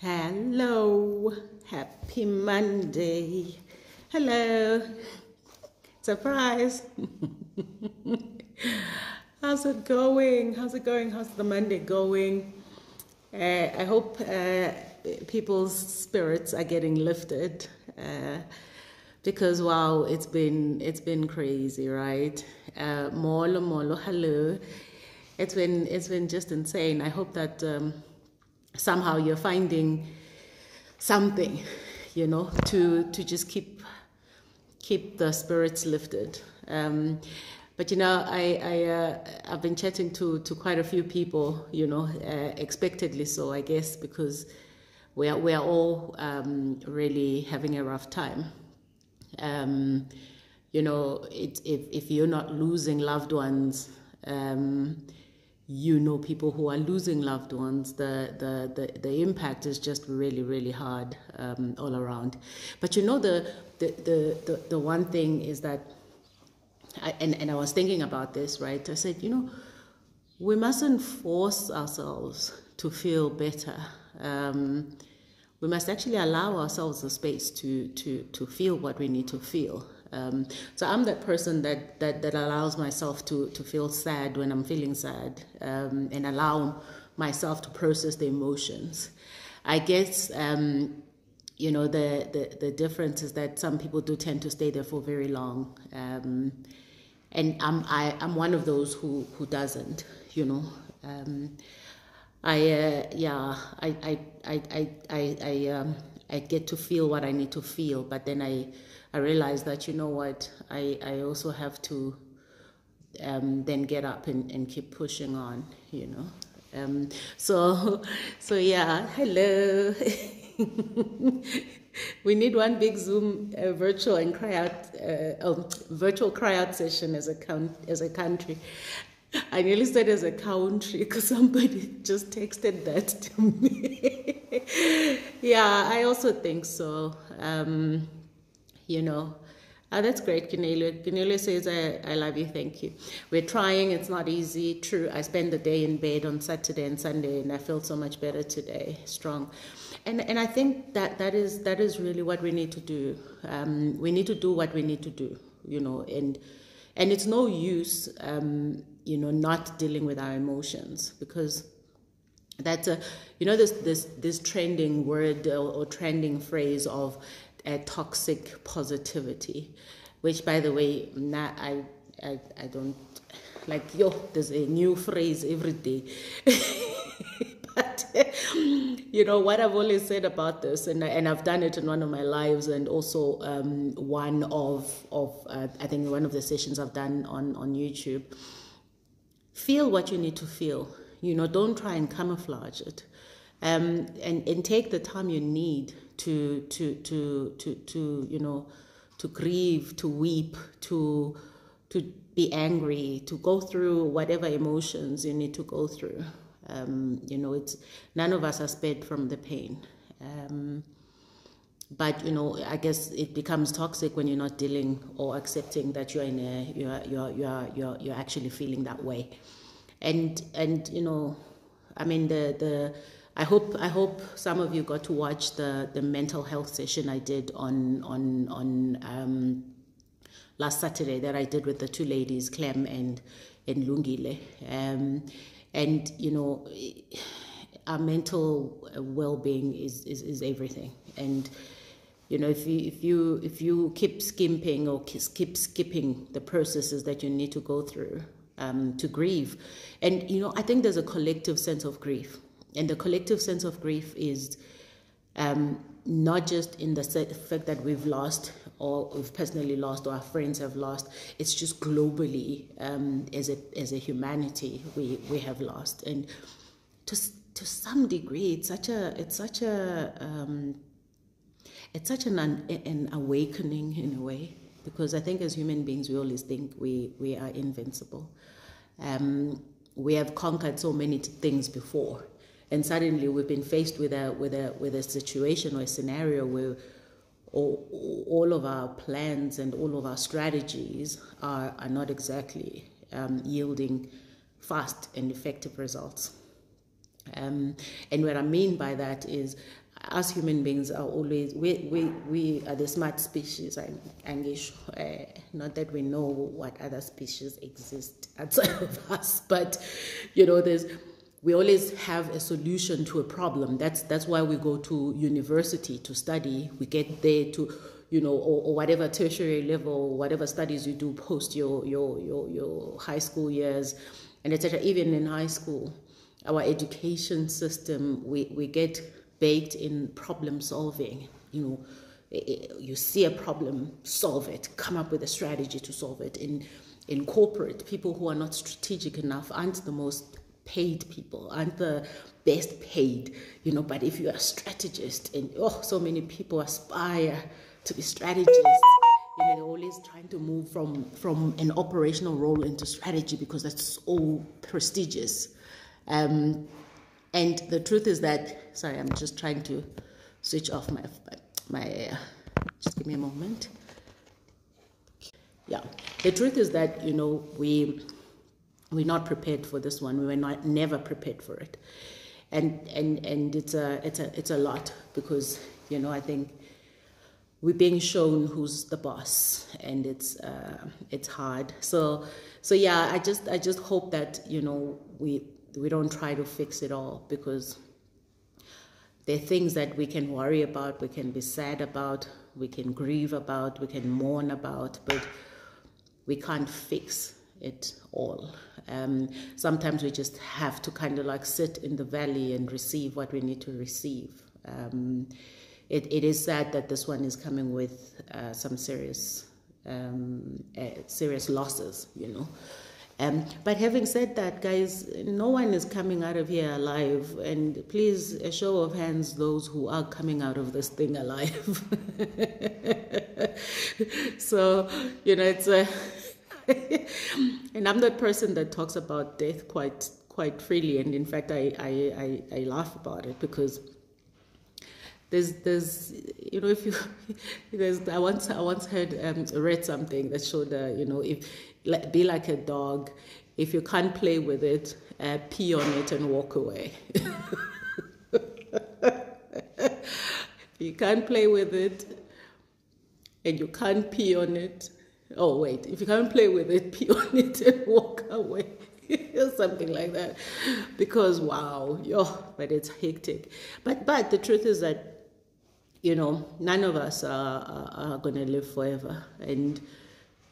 Hello, happy Monday. Hello, surprise. How's it going? How's it going? How's the Monday going? Uh, I hope uh, people's spirits are getting lifted uh, because wow, it's been it's been crazy, right? Uh, molo molo, hello. It's been it's been just insane. I hope that. Um, somehow you're finding something, you know, to to just keep keep the spirits lifted. Um, but you know, I, I uh, I've been chatting to to quite a few people, you know, uh, expectedly so, I guess, because we are we are all um, really having a rough time. Um, you know, it, if if you're not losing loved ones. Um, you know people who are losing loved ones, the, the, the, the impact is just really, really hard um, all around. But you know, the, the, the, the, the one thing is that, I, and, and I was thinking about this, right? I said, you know, we mustn't force ourselves to feel better. Um, we must actually allow ourselves the space to, to, to feel what we need to feel. Um, so I'm that person that, that, that allows myself to, to feel sad when I'm feeling sad um, and allow myself to process the emotions. I guess, um, you know, the, the, the difference is that some people do tend to stay there for very long. Um, and I'm, I, I'm one of those who, who doesn't, you know. Um, I, uh, yeah, I, I, I, I, I, I, um, I get to feel what I need to feel, but then I, I realized that you know what I I also have to um, then get up and, and keep pushing on you know um, so so yeah hello we need one big Zoom uh, virtual and cry out uh, oh, virtual cry out session as a count as a country. I nearly said as a country because somebody just texted that to me. yeah, I also think so. Um, you know. Uh, that's great, Cornelia. Cornelia says, I, I love you, thank you. We're trying, it's not easy. True, I spend the day in bed on Saturday and Sunday, and I feel so much better today, strong. And, and I think that, that, is, that is really what we need to do. Um, we need to do what we need to do, you know, and, and it's no use, um, you know, not dealing with our emotions because that's a, you know, this, this, this trending word or, or trending phrase of toxic positivity, which, by the way, I, I, I don't like, yo, there's a new phrase every day. but, you know, what I've always said about this, and, and I've done it in one of my lives, and also um, one of, of uh, I think, one of the sessions I've done on, on YouTube. Feel what you need to feel. You know, don't try and camouflage it. Um, and, and take the time you need to to to to to you know to grieve, to weep, to to be angry, to go through whatever emotions you need to go through. Um, you know, it's none of us are spared from the pain. Um, but you know, I guess it becomes toxic when you're not dealing or accepting that you're in a you're you're you're you're, you're actually feeling that way, and and you know, I mean the the I hope I hope some of you got to watch the, the mental health session I did on on on um, last Saturday that I did with the two ladies, Clem and and Lungile, um, and you know our mental well being is, is is everything, and you know if you if you if you keep skimping or keep skipping the processes that you need to go through um, to grieve, and you know I think there's a collective sense of grief and the collective sense of grief is um, not just in the fact that we've lost or we've personally lost or our friends have lost. It's just globally um, as a as a humanity we we have lost, and to to some degree, it's such a it's such a um, it's such an an awakening in a way because I think as human beings we always think we we are invincible. Um, we have conquered so many things before and suddenly we've been faced with a with a with a situation or a scenario where all, all of our plans and all of our strategies are, are not exactly um, yielding fast and effective results. Um, and what I mean by that is, us human beings are always we we, we are the smart species I'm uh, not that we know what other species exist outside of us but you know there's we always have a solution to a problem that's that's why we go to university to study we get there to you know or, or whatever tertiary level whatever studies you do post your your your, your high school years and etc even in high school our education system we, we get baked in problem solving. You know, you see a problem, solve it, come up with a strategy to solve it. In in corporate, people who are not strategic enough aren't the most paid people, aren't the best paid, you know. But if you're a strategist, and oh, so many people aspire to be strategists. You know, they're always trying to move from from an operational role into strategy because that's so prestigious. Um, and the truth is that, sorry, I'm just trying to switch off my, my, uh, just give me a moment. Yeah, the truth is that, you know, we, we're not prepared for this one. We were not, never prepared for it. And, and, and it's a, it's a, it's a lot because, you know, I think we're being shown who's the boss and it's uh, it's hard so so yeah i just i just hope that you know we we don't try to fix it all because there are things that we can worry about, we can be sad about, we can grieve about, we can mourn about, but we can't fix it all. Um, sometimes we just have to kind of like sit in the valley and receive what we need to receive. Um, it, it is sad that this one is coming with uh, some serious, um, uh, serious losses, you know. Um, but having said that, guys, no one is coming out of here alive. And please, a show of hands, those who are coming out of this thing alive. so, you know, it's a. and I'm that person that talks about death quite quite freely. And in fact, I, I, I, I laugh about it because there's there's you know if you there's I once I once heard um, read something that showed uh, you know if be like a dog if you can't play with it uh, pee on it and walk away you can't play with it and you can't pee on it oh wait if you can't play with it pee on it and walk away or something like that because wow yo but it's hectic but but the truth is that you know, none of us are, are, are going to live forever. And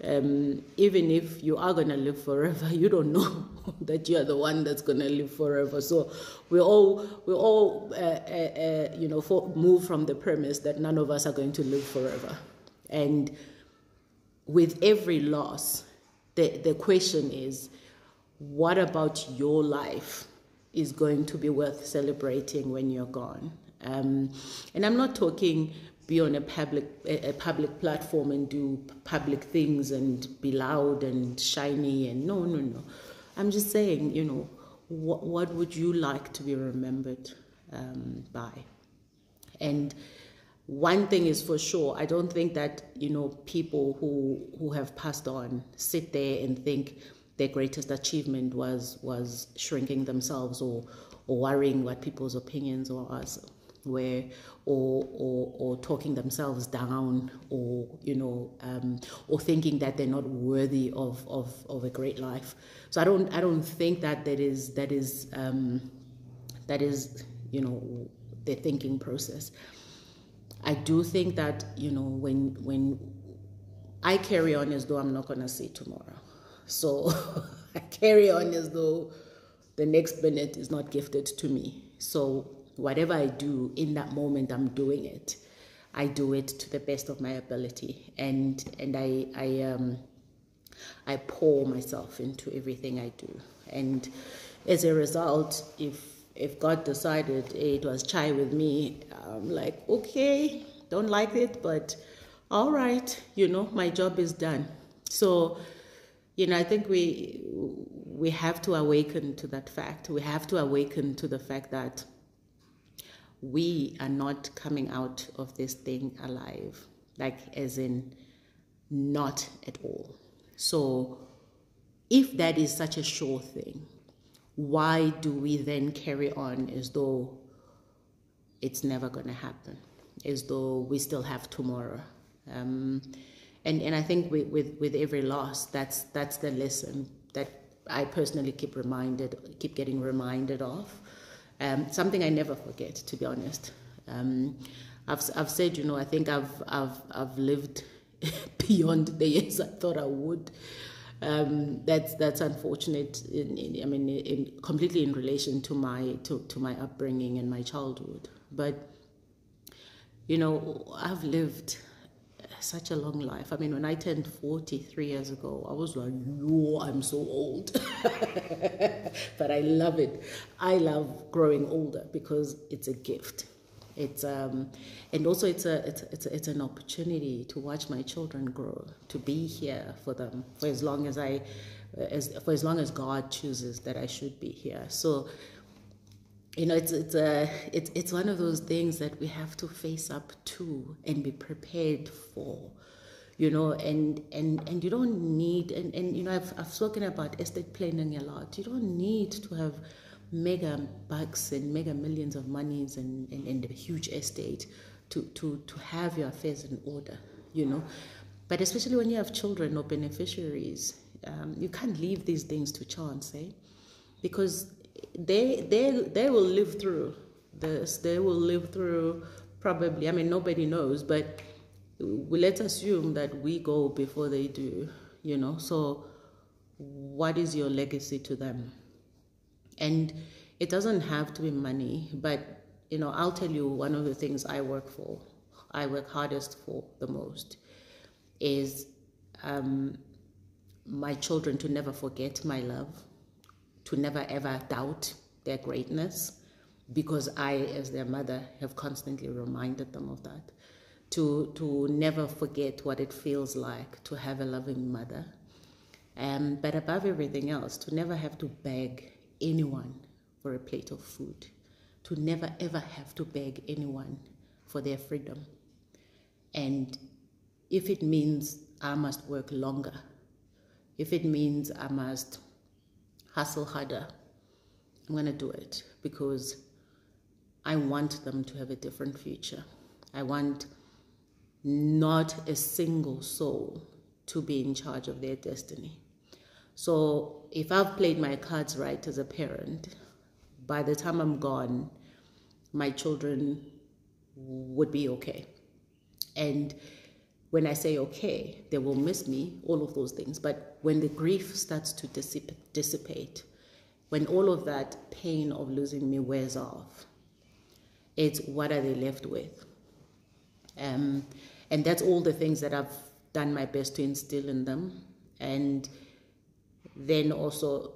um, even if you are going to live forever, you don't know that you are the one that's going to live forever. So we all, we all, uh, uh, uh, you know, for, move from the premise that none of us are going to live forever. And with every loss, the, the question is, what about your life is going to be worth celebrating when you're gone? Um, and I'm not talking be on a public a, public platform and do public things and be loud and shiny and no no no. I'm just saying, you know, what what would you like to be remembered um, by? And one thing is for sure, I don't think that you know people who who have passed on sit there and think their greatest achievement was was shrinking themselves or or worrying what people's opinions or us where or, or, or talking themselves down or you know um, or thinking that they're not worthy of, of, of a great life. So I don't I don't think that that is that is um, that is you know their thinking process I do think that you know when when I carry on as though I'm not gonna see tomorrow. So I carry on as though the next minute is not gifted to me. So whatever I do in that moment, I'm doing it. I do it to the best of my ability, and and I I um I pour myself into everything I do, and as a result, if if God decided it was chai with me, I'm like, okay, don't like it, but all right, you know, my job is done. So, you know, I think we we have to awaken to that fact. We have to awaken to the fact that we are not coming out of this thing alive, like as in not at all. So, if that is such a sure thing, why do we then carry on as though it's never going to happen, as though we still have tomorrow. Um, and and I think with, with, with every loss, that's that's the lesson that I personally keep reminded, keep getting reminded of. Um, something I never forget, to be honest. Um, I've I've said, you know, I think I've I've I've lived beyond the years I thought I would. Um, that's that's unfortunate. In, in, I mean, in, completely in relation to my to, to my upbringing and my childhood. But you know, I've lived such a long life. I mean, when I turned 43 years ago, I was like, yo, I'm so old. but I love it. I love growing older because it's a gift. It's um, and also it's a, it's it's it's an opportunity to watch my children grow, to be here for them for as long as I, as for as long as God chooses that I should be here. So you know, it's it's a it's it's one of those things that we have to face up to and be prepared for, you know, and and and you don't need and and you know I've I've spoken about estate planning a lot. You don't need to have mega bucks and mega millions of monies and, and, and a huge estate to, to, to have your affairs in order, you know. But especially when you have children or beneficiaries, um, you can't leave these things to chance, eh? Because they they they will live through this. They will live through probably. I mean, nobody knows, but we let's assume that we go before they do. You know, so what is your legacy to them? And it doesn't have to be money, but you know, I'll tell you one of the things I work for, I work hardest for the most, is um, my children to never forget my love to never ever doubt their greatness because I, as their mother, have constantly reminded them of that. To, to never forget what it feels like to have a loving mother. Um, but above everything else, to never have to beg anyone for a plate of food. To never ever have to beg anyone for their freedom. And if it means I must work longer, if it means I must hustle harder. I'm going to do it because I want them to have a different future. I want not a single soul to be in charge of their destiny. So if I've played my cards right as a parent, by the time I'm gone, my children would be okay. And when I say okay, they will miss me, all of those things. But when the grief starts to dissipate, when all of that pain of losing me wears off, it's what are they left with? Um, and that's all the things that I've done my best to instill in them. And then also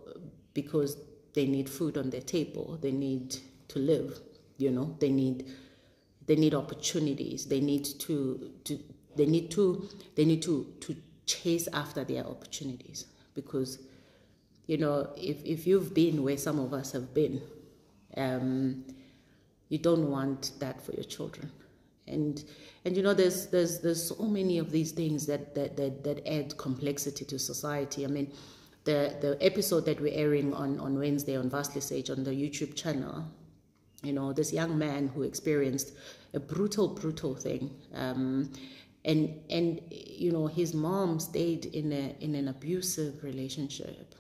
because they need food on their table, they need to live, you know, they need they need opportunities, they need to to they need to they need to to chase after their opportunities. Because you know if, if you've been where some of us have been um, you don't want that for your children. And and you know there's there's there's so many of these things that that that, that add complexity to society. I mean the the episode that we're airing on on wednesday on vastly sage on the youtube channel you know this young man who experienced a brutal brutal thing um, and and you know his mom stayed in a in an abusive relationship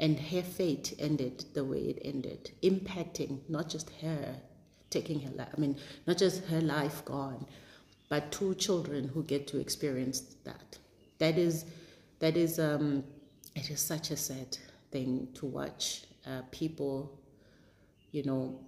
and her fate ended the way it ended impacting not just her taking her life i mean not just her life gone but two children who get to experience that. That is that is um it is such a sad thing to watch uh, people you know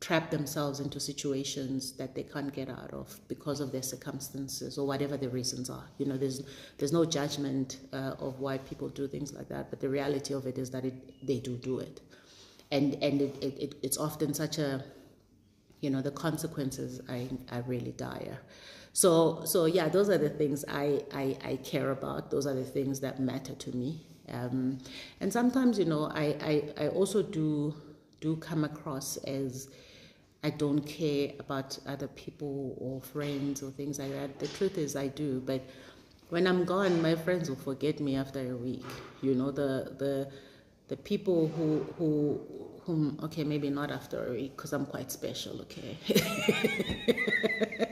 trap themselves into situations that they can't get out of because of their circumstances or whatever the reasons are. You know, there's there's no judgment uh, of why people do things like that, but the reality of it is that it, they do do it, and and it, it, it's often such a, you know, the consequences are are really dire. So so yeah, those are the things I I, I care about. Those are the things that matter to me. Um, and sometimes you know I, I I also do do come across as I don't care about other people or friends or things like that. The truth is, I do, but when I'm gone, my friends will forget me after a week. You know, the the the people who who whom, okay, maybe not after a week because I'm quite special, okay?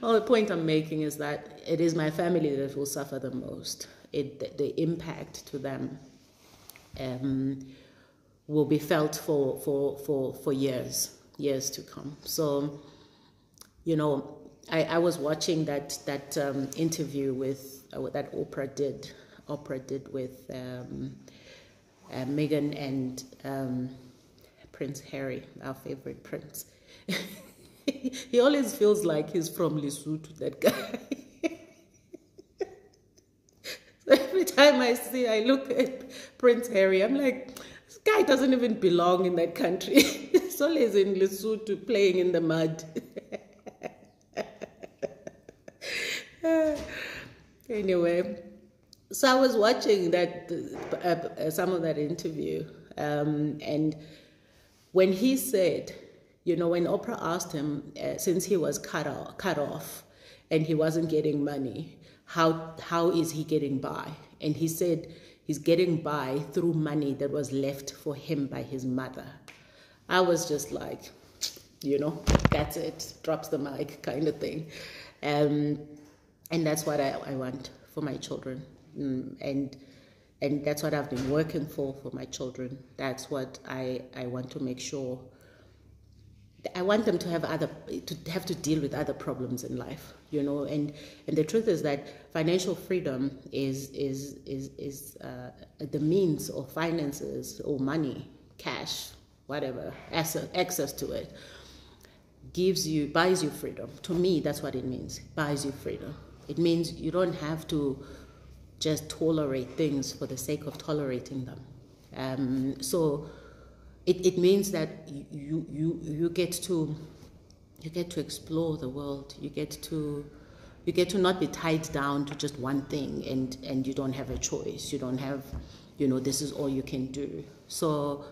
well, the point I'm making is that it is my family that will suffer the most. It, the, the impact to them um, will be felt for, for, for, for years, years to come. So, you know, I, I was watching that, that um, interview with uh, that Oprah did, Oprah did with um, uh, Meghan and um, Prince Harry, our favorite prince. he always feels like he's from Lesotho, that guy. so every time I see, I look at Prince Harry, I'm like, this guy doesn't even belong in that country. he's always in Lesotho playing in the mud. anyway, so I was watching that uh, some of that interview, um, and when he said, you know, when Oprah asked him, uh, since he was cut off, cut off, and he wasn't getting money, how how is he getting by? And he said he's getting by through money that was left for him by his mother. I was just like, you know, that's it, drops the mic kind of thing, um, and that's what I, I want for my children. Mm, and and that's what I've been working for for my children. That's what I, I want to make sure. I want them to have other to have to deal with other problems in life, you know. And and the truth is that financial freedom is is is is uh, the means or finances or money, cash, whatever, access, access to it gives you buys you freedom. To me, that's what it means. Buys you freedom. It means you don't have to just tolerate things for the sake of tolerating them. Um, so it, it means that you, you, you get to you get to explore the world. You get to you get to not be tied down to just one thing and, and you don't have a choice. You don't have, you know, this is all you can do. So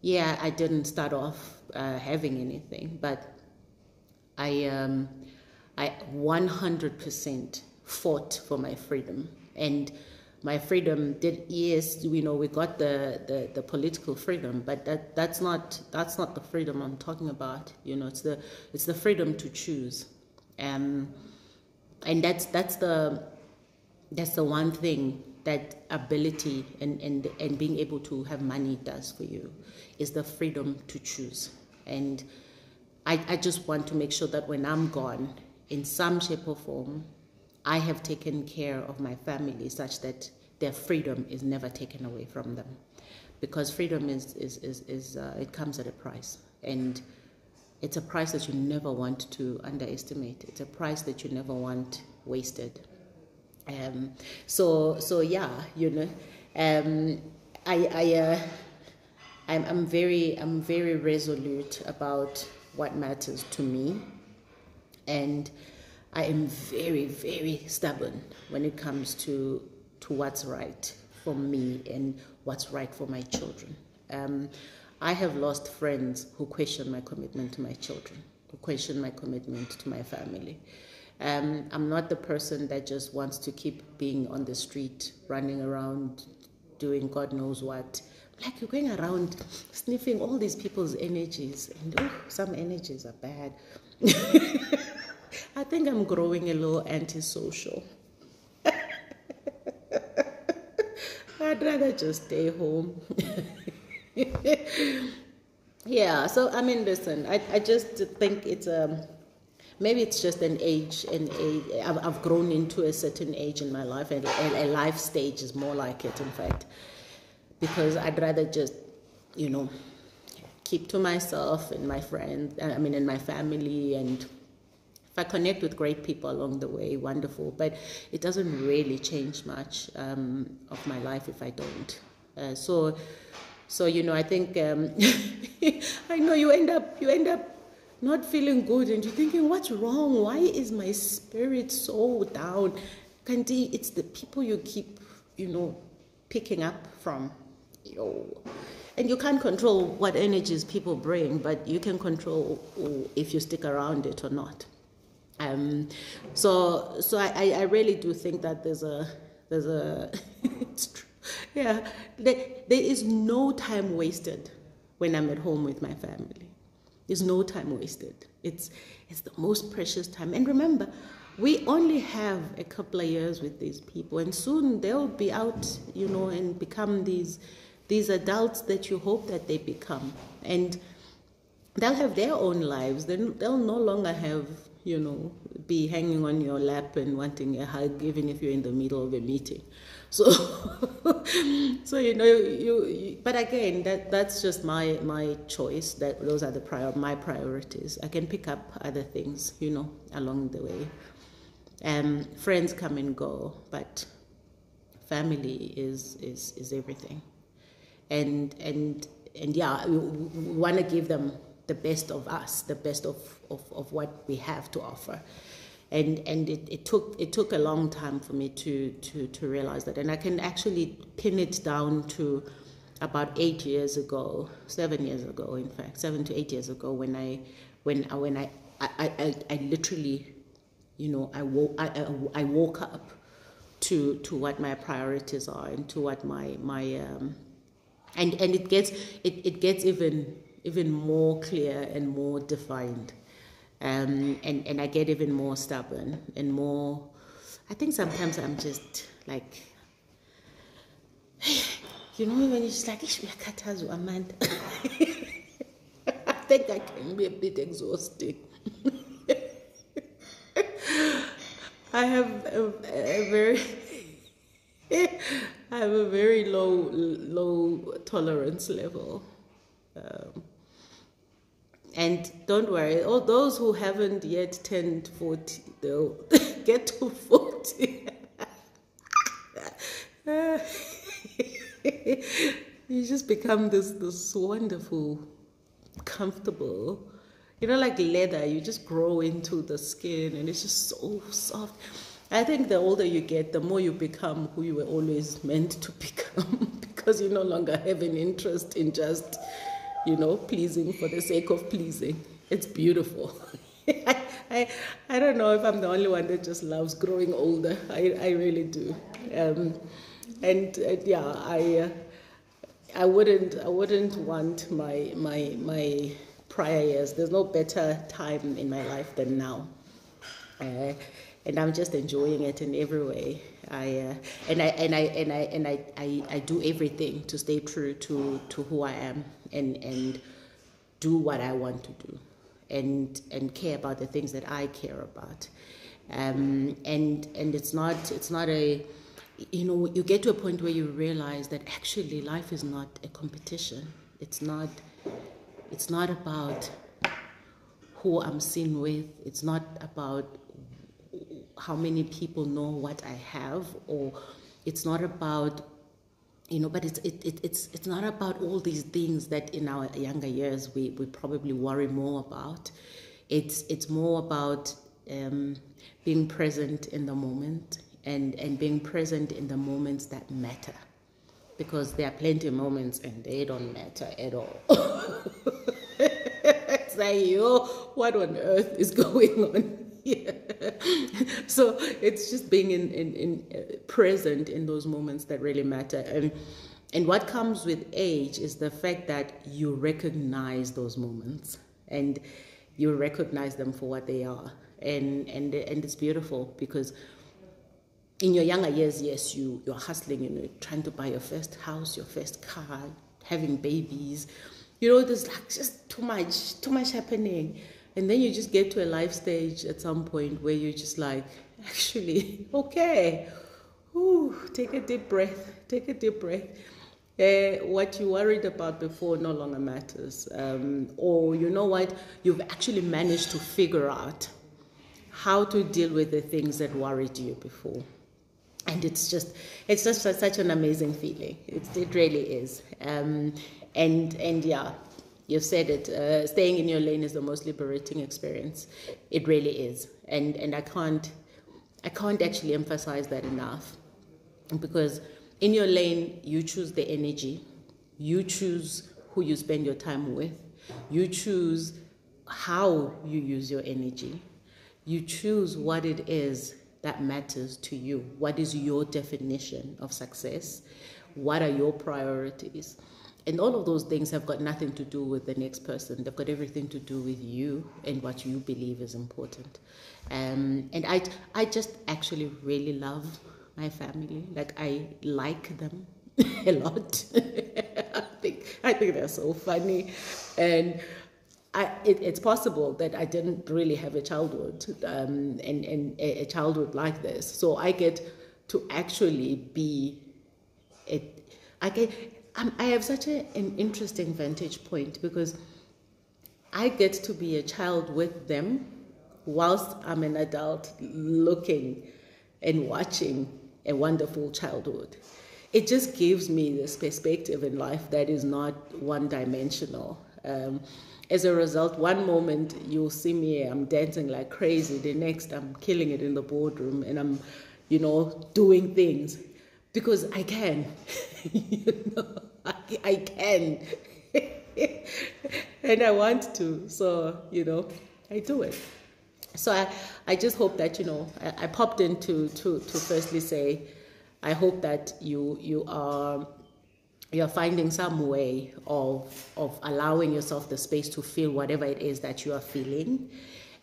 yeah, I didn't start off uh, having anything, but I um, I 100% fought for my freedom and my freedom did yes you know we got the, the, the political freedom but that that's not that's not the freedom i'm talking about you know it's the it's the freedom to choose. Um, and that's that's the that's the one thing that ability and, and and being able to have money does for you is the freedom to choose. And I, I just want to make sure that when i'm gone in some shape or form I have taken care of my family such that their freedom is never taken away from them. Because freedom is, is, is, is uh, it comes at a price. And it's a price that you never want to underestimate. It's a price that you never want wasted. Um, so, so yeah, you know, um, I, I, uh, I'm, I'm very, I'm very resolute about what matters to me, and I am very, very stubborn when it comes to, to what's right for me and what's right for my children. Um, I have lost friends who question my commitment to my children, who question my commitment to my family. Um, I'm not the person that just wants to keep being on the street, running around, doing God knows what. Like you're going around sniffing all these people's energies, and oh, some energies are bad. I think I'm growing a little antisocial. I'd rather just stay home. yeah, so I mean, listen, I, I just think it's a maybe it's just an age, and I've, grown into a certain age in my life, and a, a life stage is more like it, in fact, because I'd rather just, you know, keep to myself and my friends, I mean, and my family, and if I connect with great people along the way, wonderful. But it doesn't really change much um, of my life if I don't. Uh, so, so you know, I think um, I know you end up you end up not feeling good, and you're thinking, what's wrong? Why is my spirit so down? Kanti, it's the people you keep, you know, picking up from. Know, and you can't control what energies people bring, but you can control if you stick around it or not. Um, so so I, I really do think that there's a there's a it's true. yeah, there, there is no time wasted when I'm at home with my family. There's no time wasted. It's, it's the most precious time. And remember, we only have a couple of years with these people, and soon they'll be out, you know, and become these, these adults that you hope that they become. And they'll have their own lives. They'll, they'll no longer have, you know, be hanging on your lap and wanting a hug, even if you're in the middle of a meeting. So, so you know, you, you, But again, that that's just my my choice. That those are the prior my priorities. I can pick up other things, you know, along the way. Um, friends come and go, but family is is is everything. And and and yeah, we, we want to give them the best of us, the best of, of, of what we have to offer. And and it, it took it took a long time for me to to to realize that. And I can actually pin it down to about eight years ago seven years ago in fact seven to eight years ago when I when when I I, I, I literally you know I woke I, I, I woke up to to what my priorities are and to what my my um, and and it gets it, it gets even even more clear and more defined um, and, and I get even more stubborn and more. I think sometimes I'm just like, you know, when just like, a man. I think I can be a bit exhausting. I have a, a very. I have a very low low tolerance level. Um, and don't worry, all those who haven't yet turned 40, they'll get to 40. you just become this, this wonderful, comfortable, you know, like leather, you just grow into the skin and it's just so soft. I think the older you get, the more you become who you were always meant to become because you no longer have an interest in just you know, pleasing for the sake of pleasing. It's beautiful. I, I, don't know if I'm the only one that just loves growing older. I, I really do. Um, and uh, yeah, I, uh, I wouldn't, I wouldn't want my, my, my prior years. There's no better time in my life than now. Uh, and I'm just enjoying it in every way. I uh, and I and I and I and I, I, I do everything to stay true to, to who I am and and do what I want to do, and and care about the things that I care about, um, and and it's not it's not a you know you get to a point where you realize that actually life is not a competition. It's not it's not about who I'm seen with. It's not about how many people know what I have, or it's not about you know but it's it, it, it's it's not about all these things that in our younger years we, we probably worry more about. It's it's more about um, being present in the moment and and being present in the moments that matter. Because there are plenty of moments and they don't matter at all. It's like yo what on earth is going on yeah. so it's just being in, in, in uh, present in those moments that really matter. And, and what comes with age is the fact that you recognize those moments and you recognize them for what they are. And, and, and it's beautiful because in your younger years, yes, you, you're hustling, you know, trying to buy your first house, your first car, having babies. You know, there's like just too much, too much happening. And then you just get to a life stage at some point where you're just like, actually, okay, Ooh, take a deep breath, take a deep breath. Uh, what you worried about before no longer matters. Um, or you know what, you've actually managed to figure out how to deal with the things that worried you before. And it's just, it's just such an amazing feeling. It, it really is. Um, and, and yeah, You've said it. Uh, staying in your lane is the most liberating experience. It really is, and and I can't, I can't actually emphasize that enough, because in your lane you choose the energy, you choose who you spend your time with, you choose how you use your energy, you choose what it is that matters to you. What is your definition of success? what are your priorities and all of those things have got nothing to do with the next person they've got everything to do with you and what you believe is important um, and I, I just actually really love my family like i like them a lot i think i think they're so funny and I, it, it's possible that I didn't really have a childhood um, and, and a, a childhood like this. So I get to actually be. I get, I'm, I have such a, an interesting vantage point because I get to be a child with them whilst I'm an adult looking and watching a wonderful childhood. It just gives me this perspective in life that is not one dimensional. Um, as a result, one moment you'll see me, I'm dancing like crazy. The next, I'm killing it in the boardroom and I'm, you know, doing things because I can. you know, I, I can. and I want to. So, you know, I do it. So I, I just hope that, you know, I, I popped in to, to, to firstly say, I hope that you, you are you're finding some way of of allowing yourself the space to feel whatever it is that you are feeling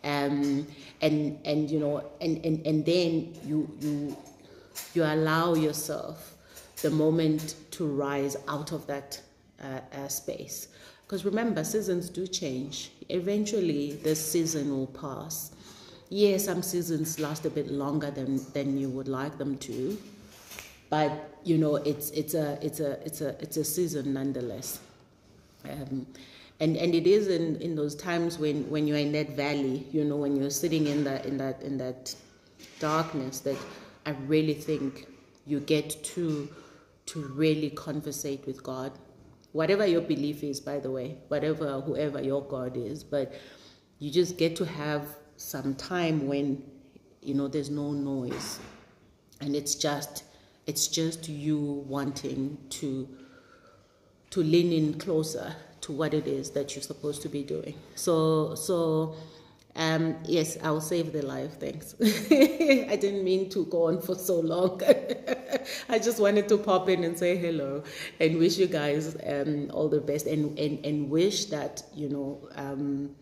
um, and and you know and, and and then you you you allow yourself the moment to rise out of that uh, uh, space. Because remember seasons do change. Eventually this season will pass. Yes some seasons last a bit longer than than you would like them to but you know it's it's a it's a it's a it's a season nonetheless. Um, and and it is in in those times when when you're in that valley you know when you're sitting in that in that in that darkness that i really think you get to to really conversate with god whatever your belief is by the way whatever whoever your god is but you just get to have some time when you know there's no noise and it's just it's just you wanting to to lean in closer to what it is that you're supposed to be doing. So so um, yes, I'll save the life. Thanks. I didn't mean to go on for so long. I just wanted to pop in and say hello and wish you guys um, all the best and, and, and wish that, you know, um,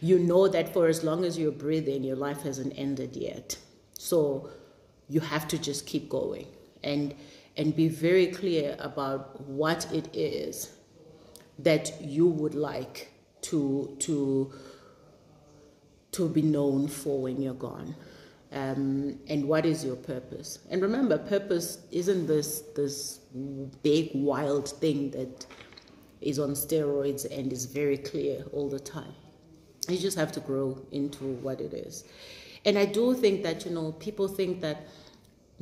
you know that for as long as you're breathing, your life hasn't ended yet. So you have to just keep going and and be very clear about what it is that you would like to to to be known for when you're gone um, and what is your purpose and remember purpose isn't this this big wild thing that is on steroids and is very clear all the time you just have to grow into what it is and i do think that you know people think that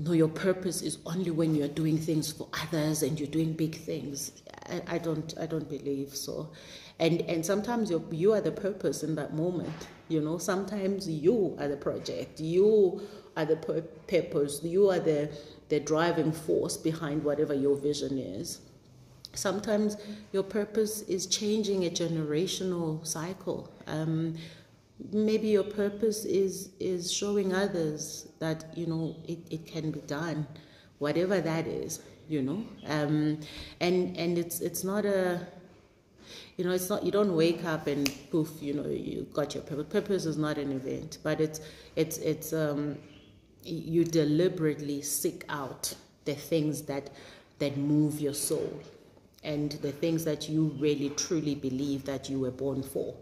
no, your purpose is only when you're doing things for others and you're doing big things. I, I don't, I don't believe so. And and sometimes you you are the purpose in that moment. You know, sometimes you are the project. You are the pur- purpose. You are the the driving force behind whatever your vision is. Sometimes your purpose is changing a generational cycle. Um, maybe your purpose is is showing others that you know it, it can be done whatever that is you know um, and and it's it's not a you know it's not you don't wake up and poof you know you got your purpose purpose is not an event but it's it's it's um you deliberately seek out the things that that move your soul and the things that you really truly believe that you were born for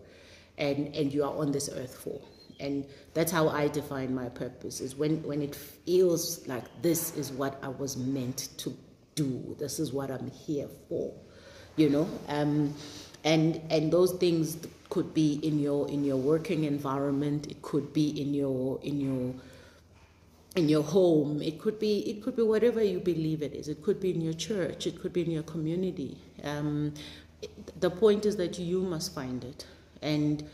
and, and you are on this earth for. And that's how I define my purpose is when, when it feels like this is what I was meant to do, this is what I'm here for, you know? Um, and and those things could be in your in your working environment, it could be in your in your in your home. It could be it could be whatever you believe it is. It could be in your church. It could be in your community. Um, the point is that you must find it. And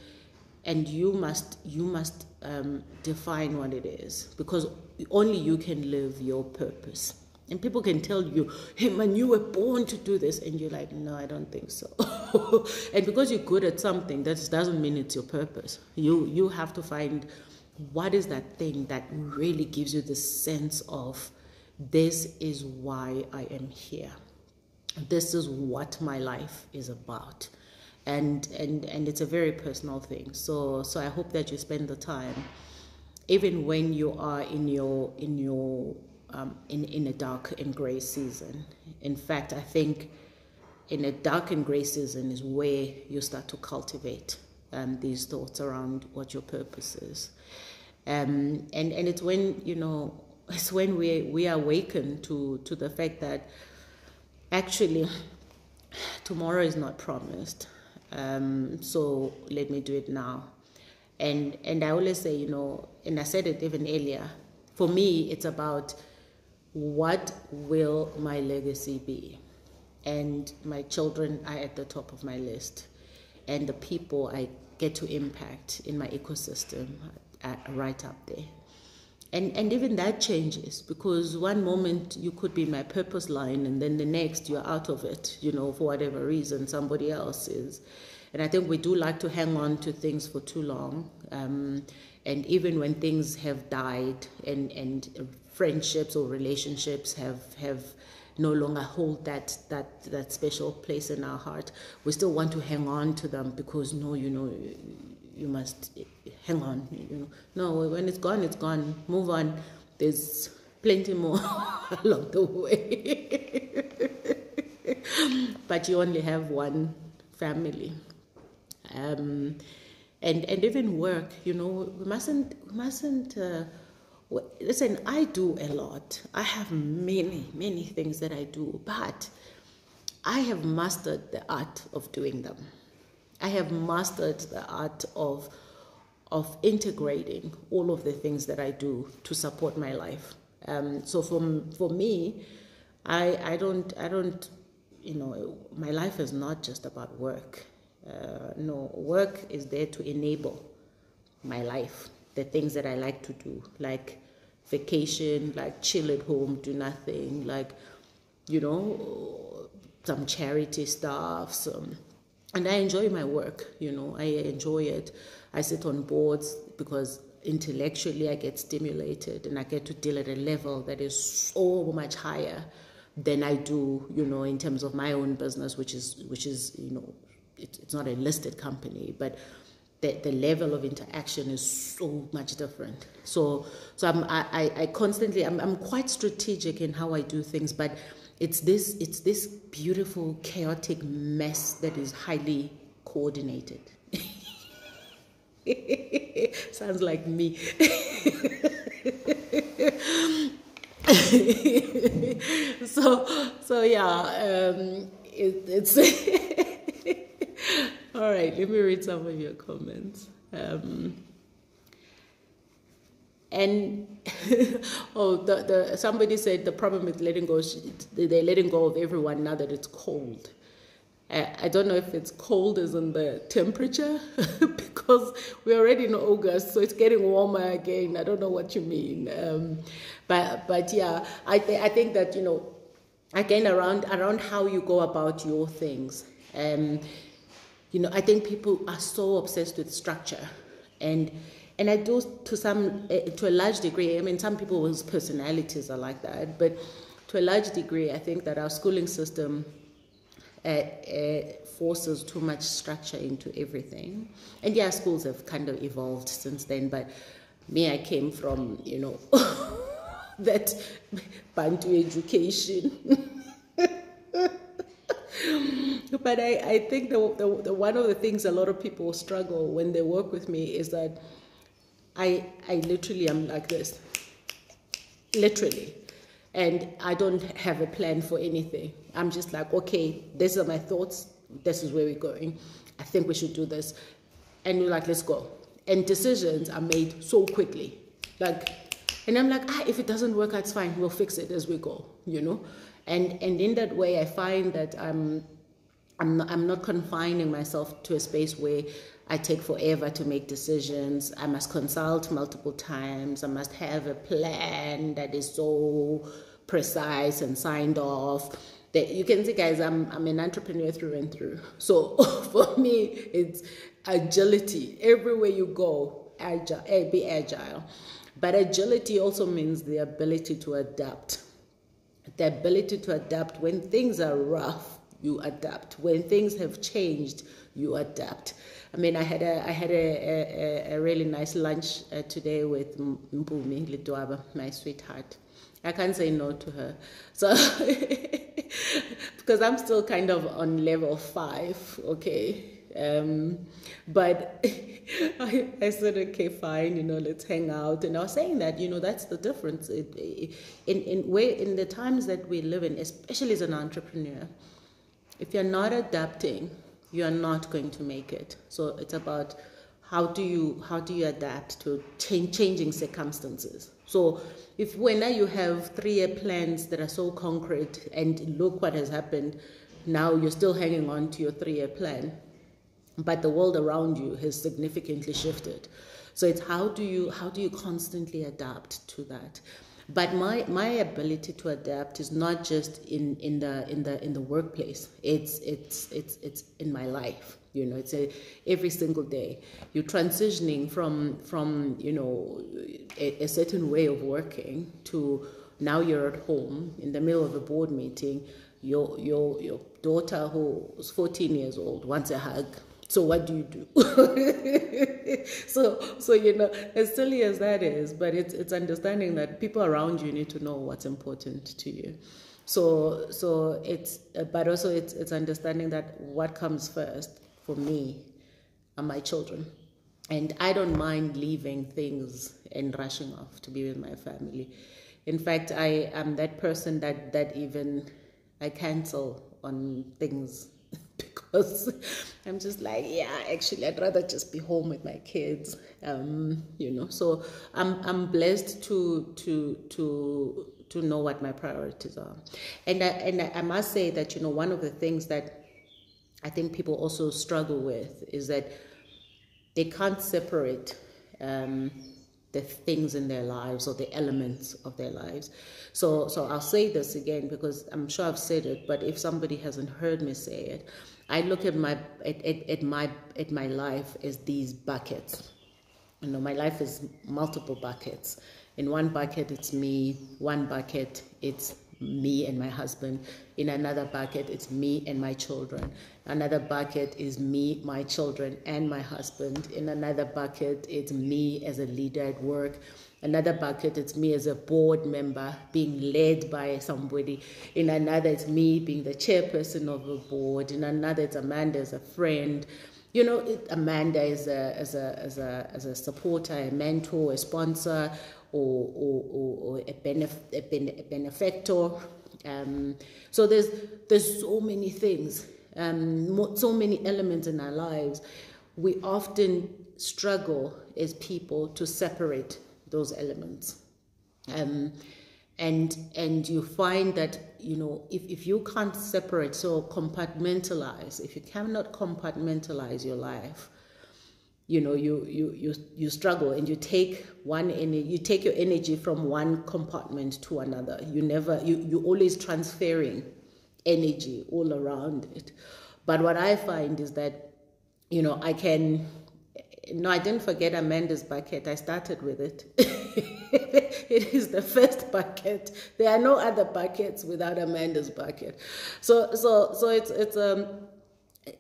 and you must you must um, define what it is. Because only you can live your purpose and people can tell you hey man you were born to do this and you're like no i don't think so and because you're good at something that doesn't mean it's your purpose you you have to find what is that thing that really gives you the sense of this is why I am here. This is what my life is about. And, and and it's a very personal thing. So so I hope that you spend the time, even when you are in your in your um, in in a dark and gray season. In fact, I think in a dark and gray season is where you start to cultivate um, these thoughts around what your purpose is. Um, and and it's when you know it's when we we awaken to to the fact that actually tomorrow is not promised. Um, so let me do it now. And and I always say, you know, and I said it even earlier. For me, it's about what will my legacy be, and my children are at the top of my list, and the people I get to impact in my ecosystem are right up there. And and even that changes because one moment you could be my purpose line and then the next you're out of it you know for whatever reason somebody else is. And i think we do like to hang on to things for too long um, and even when things have died and and friendships or relationships have have no longer hold that that that special place in our heart we still want to hang on to them because no you know you must hang on. You know, no, when it's gone, it's gone. Move on. There's plenty more along the way. but you only have one family. Um, and and even work, you know, we mustn't we mustn't. Uh, listen, I do a lot. I have many many things that I do, but I have mastered the art of doing them. I have mastered the art of of integrating all of the things that I do to support my life. Um, so for for me, I I don't I don't you know my life is not just about work. Uh, no, work is there to enable my life, the things that I like to do, like vacation, like chill at home, do nothing, like you know some charity stuff, some and I enjoy my work, you know, I enjoy it. I sit on boards because intellectually I get stimulated and I get to deal at a level that is so much higher than I do, you know, in terms of my own business, which is, which is, you know, it, it's not a listed company, but the, the level of interaction is so much different. So, so I'm, I, I constantly, I'm, I'm quite strategic in how I do things, but it's this it's this beautiful chaotic mess that is highly coordinated sounds like me so so yeah um, it, it's all right let me read some of your comments um, and oh, the, the, somebody said the problem with letting go, they're letting go of everyone now that it's cold. I don't know if it's cold as in the temperature because we're already in August, so it's getting warmer again. I don't know what you mean, um, but but yeah, I th- I think that you know, again around around how you go about your things. Um, you know, I think people are so obsessed with structure, and and I do to some, uh, to a large degree. I mean, some people's personalities are like that, but to a large degree, I think that our schooling system uh, uh, forces too much structure into everything. And yeah, schools have kind of evolved since then, but me, I came from, you know, that Bantu education. but I, I think the, the, the, one of the things a lot of people struggle when they work with me is that I, I literally am like this. Literally. And I don't have a plan for anything. I'm just like, okay, these are my thoughts. This is where we're going. I think we should do this. And you're like, let's go. And decisions are made so quickly. Like, and I'm like, ah, if it doesn't work, that's fine. We'll fix it as we go, you know? And, and in that way, I find that I'm, I'm, not, I'm not confining myself to a space where I take forever to make decisions. I must consult multiple times. I must have a plan that is so precise and signed off. That you can see, guys, I'm, I'm an entrepreneur through and through. So for me, it's agility. Everywhere you go, agile, eh, be agile. But agility also means the ability to adapt the ability to adapt when things are rough you adapt. When things have changed you adapt. I mean i had a i had a, a, a really nice lunch uh, today with mpumi lidwaba my sweetheart. I can't say no to her. So because i'm still kind of on level five okay? Um, but I, I, said, okay, fine, you know, let's hang out. And I was saying that, you know, that's the difference. It, in, in, way, in the times that we live in, especially as an entrepreneur, if you're not adapting, you are not going to make it. So it's about how do you how do you adapt to change, changing circumstances. So if when you have three-year plans that are so concrete, and look what has happened, now you're still hanging on to your three-year plan but the world around you has significantly shifted. So it's how do you how do you constantly adapt to that? But my my ability to adapt is not just in, in the in the in the workplace. It's it's it's it's in my life. You know, it's a, every single day. You're transitioning from from you know a, a certain way of working to now you're at home in the middle of a board meeting. Your your your daughter who's 14 years old wants a hug so what do you do? so so you know, as silly as that is, but it's it's understanding that people around you need to know what's important to you. So so it's but also it's it's understanding that what comes first for me are my children. And I don't mind leaving things and rushing off to be with my family. In fact, I am that person that that even I cancel on things because I'm just like, yeah, actually, I'd rather just be home with my kids. Um, you know, so I'm I'm blessed to to to to know what my priorities are, and I, and I must say that you know one of the things that I think people also struggle with is that they can't separate. Um, the things in their lives or the elements of their lives. So, so I'll say this again because I'm sure I've said it, but if somebody hasn't heard me say it, I look at my at, at, at my at my life as these buckets. You know, my life is multiple buckets. In one bucket, it's me. One bucket, it's me and my husband. In another bucket, it's me and my children. Another bucket is me, my children, and my husband. In another bucket, it's me as a leader at work. Another bucket, it's me as a board member being led by somebody. In another, it's me being the chairperson of a board. In another, it's Amanda as a friend. You know, it, Amanda is a, as, a, as, a, as a supporter, a mentor, a sponsor, or, or, or, or a, benef- a, ben- a benefactor. Um, so there's there's so many things, um, so many elements in our lives. We often struggle as people to separate those elements. Um, and and you find that you know if, if you can't separate so compartmentalize if you cannot compartmentalize your life you know you you you, you struggle and you take one energy you take your energy from one compartment to another you never you you always transferring energy all around it. But what i find is that you know i can no i didn't forget amanda's bucket. I started with it. It is the first bucket. There are no other buckets without amanda's bucket. So so so it's it's um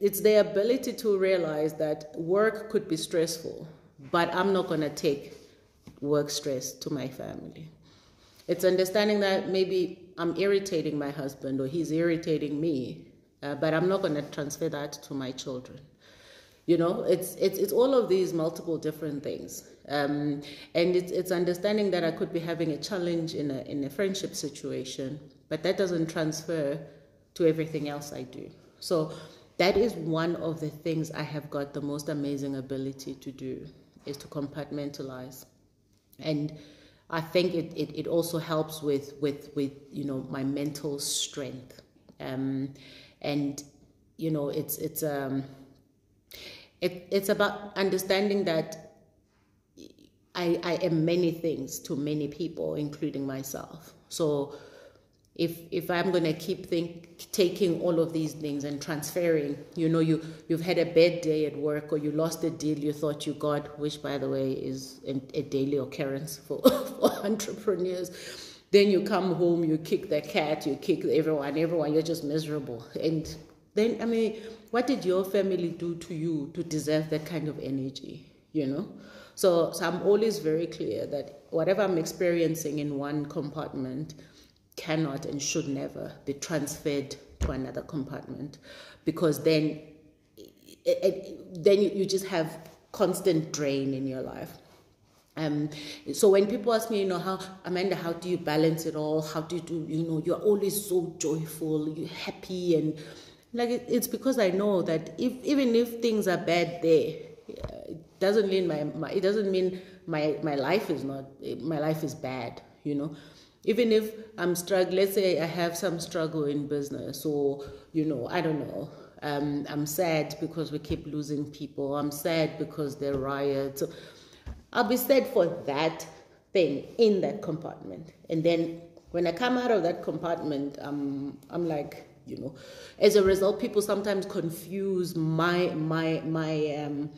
it's the ability to realize that work could be stressful, but I'm not going to take work stress to my family. It's understanding that maybe I'm irritating my husband or he's irritating me, uh, but I'm not going to transfer that to my children. You know, it's it's it's all of these multiple different things, um, and it's it's understanding that I could be having a challenge in a in a friendship situation, but that doesn't transfer to everything else I do. So that is one of the things I have got the most amazing ability to do is to compartmentalize. And I think it, it, it also helps with, with, with, you know, my mental strength. Um, and, you know, it's, it's, um, it, it's about understanding that I, I am many things to many people, including myself. So if if I'm going to keep think, taking all of these things and transferring, you know, you you've had a bad day at work or you lost a deal you thought you got, which by the way is a, a daily occurrence for, for entrepreneurs. then you come home, you kick the cat, you kick everyone, everyone, you're just miserable. And then, I mean, what did your family do to you to deserve that kind of energy, you know? So, so I'm always very clear that whatever I'm experiencing in one compartment cannot and should never be transferred to another compartment because then it, it, then you, just have constant drain in your life um, so when people ask me, you know, how Amanda, how do you balance it all? How do you do, you know, you're always so joyful, you're happy, and like it, it's because I know that if even if things are bad there, it doesn't mean my, my it doesn't mean my my life is not my life is bad, you know. Even if I'm struggling, let's say I have some struggle in business, or you know, I don't know, um, I'm sad because we keep losing people. I'm sad because there are riots. I'll be sad for that thing in that compartment. And then when I come out of that compartment, I'm like, you know, as a result, people sometimes confuse my my my um,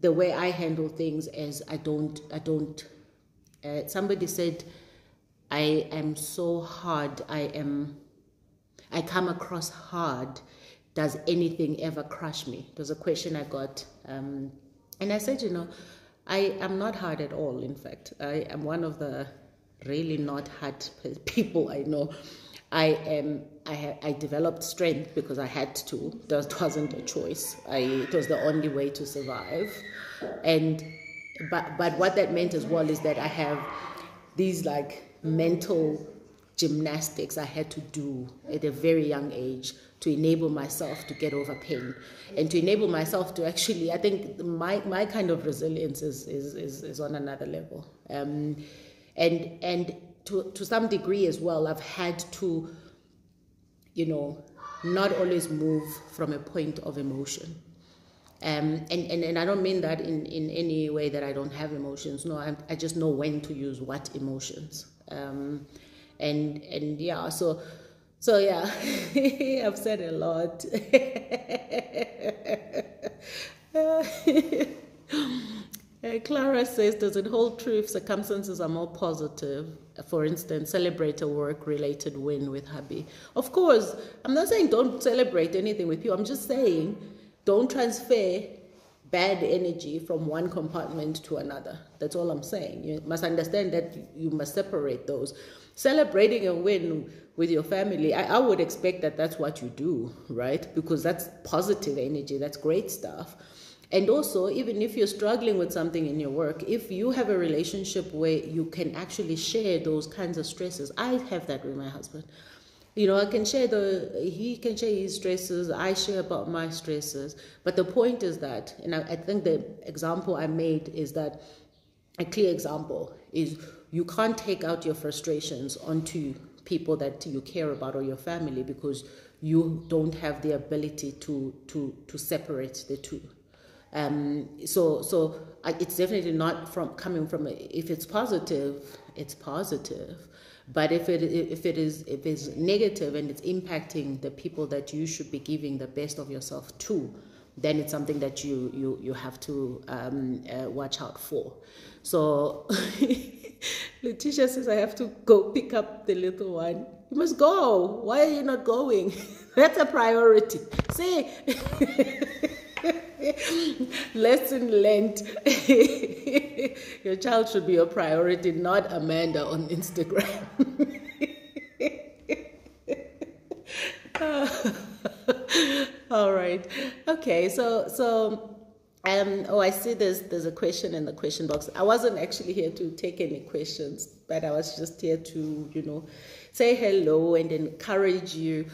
the way I handle things as I don't I don't. Uh, somebody said, I am so hard. I am. I come across hard. Does anything ever crush me? There's a question I got, um, and I said, you know I am not hard at all, in fact. I am one of the really not hard people I know. I am. I ha- I developed strength because I had to. That wasn't a choice. I, it was the only way to survive, and but but what that meant as well is that I have these like mental gymnastics I had to do at a very young age to enable myself to get over pain and to enable myself to actually i think my, my kind of resilience is, is, is, is on another level um, and and to, to some degree as well i've had to you know not always move from a point of emotion um, and, and, and I don't mean that in, in any way that I don't have emotions. No, I, I just know when to use what emotions. Um, and and yeah, so so yeah, I've said a lot. Uh, Clara says, does it hold true if circumstances are more positive? For instance, celebrate a work related win with hubby. Of course, I'm not saying don't celebrate anything with you. I'm just saying don't transfer bad energy from one compartment to another. That's all I'm saying. You must understand that you must separate those. Celebrating a win with your family, I, I would expect that that's what you do, right? Because that's positive energy, that's great stuff. And also, even if you're struggling with something in your work, if you have a relationship where you can actually share those kinds of stresses, I have that with my husband. You know, I can share the, he can share his stresses, I share about my stresses. But the point is that, and I, I think the example I made is that a clear example is you can't take out your frustrations onto people that you care about or your family because you don't have the ability to to to separate the two. Um, so so it's definitely not from coming from a, if it's positive, it's positive. But if it if it is if it's negative and it's impacting the people that you should be giving the best of yourself to, then it's something that you you you have to um, uh, watch out for. So Letitia says, I have to go pick up the little one. You must go. Why are you not going? That's a priority. See? Lesson learned. your child should be a priority, not Amanda on Instagram. All right. Okay. So so um, oh, I see there's there's a question in the question box. I wasn't actually here to take any questions, but I was just here to, you know, say hello and encourage you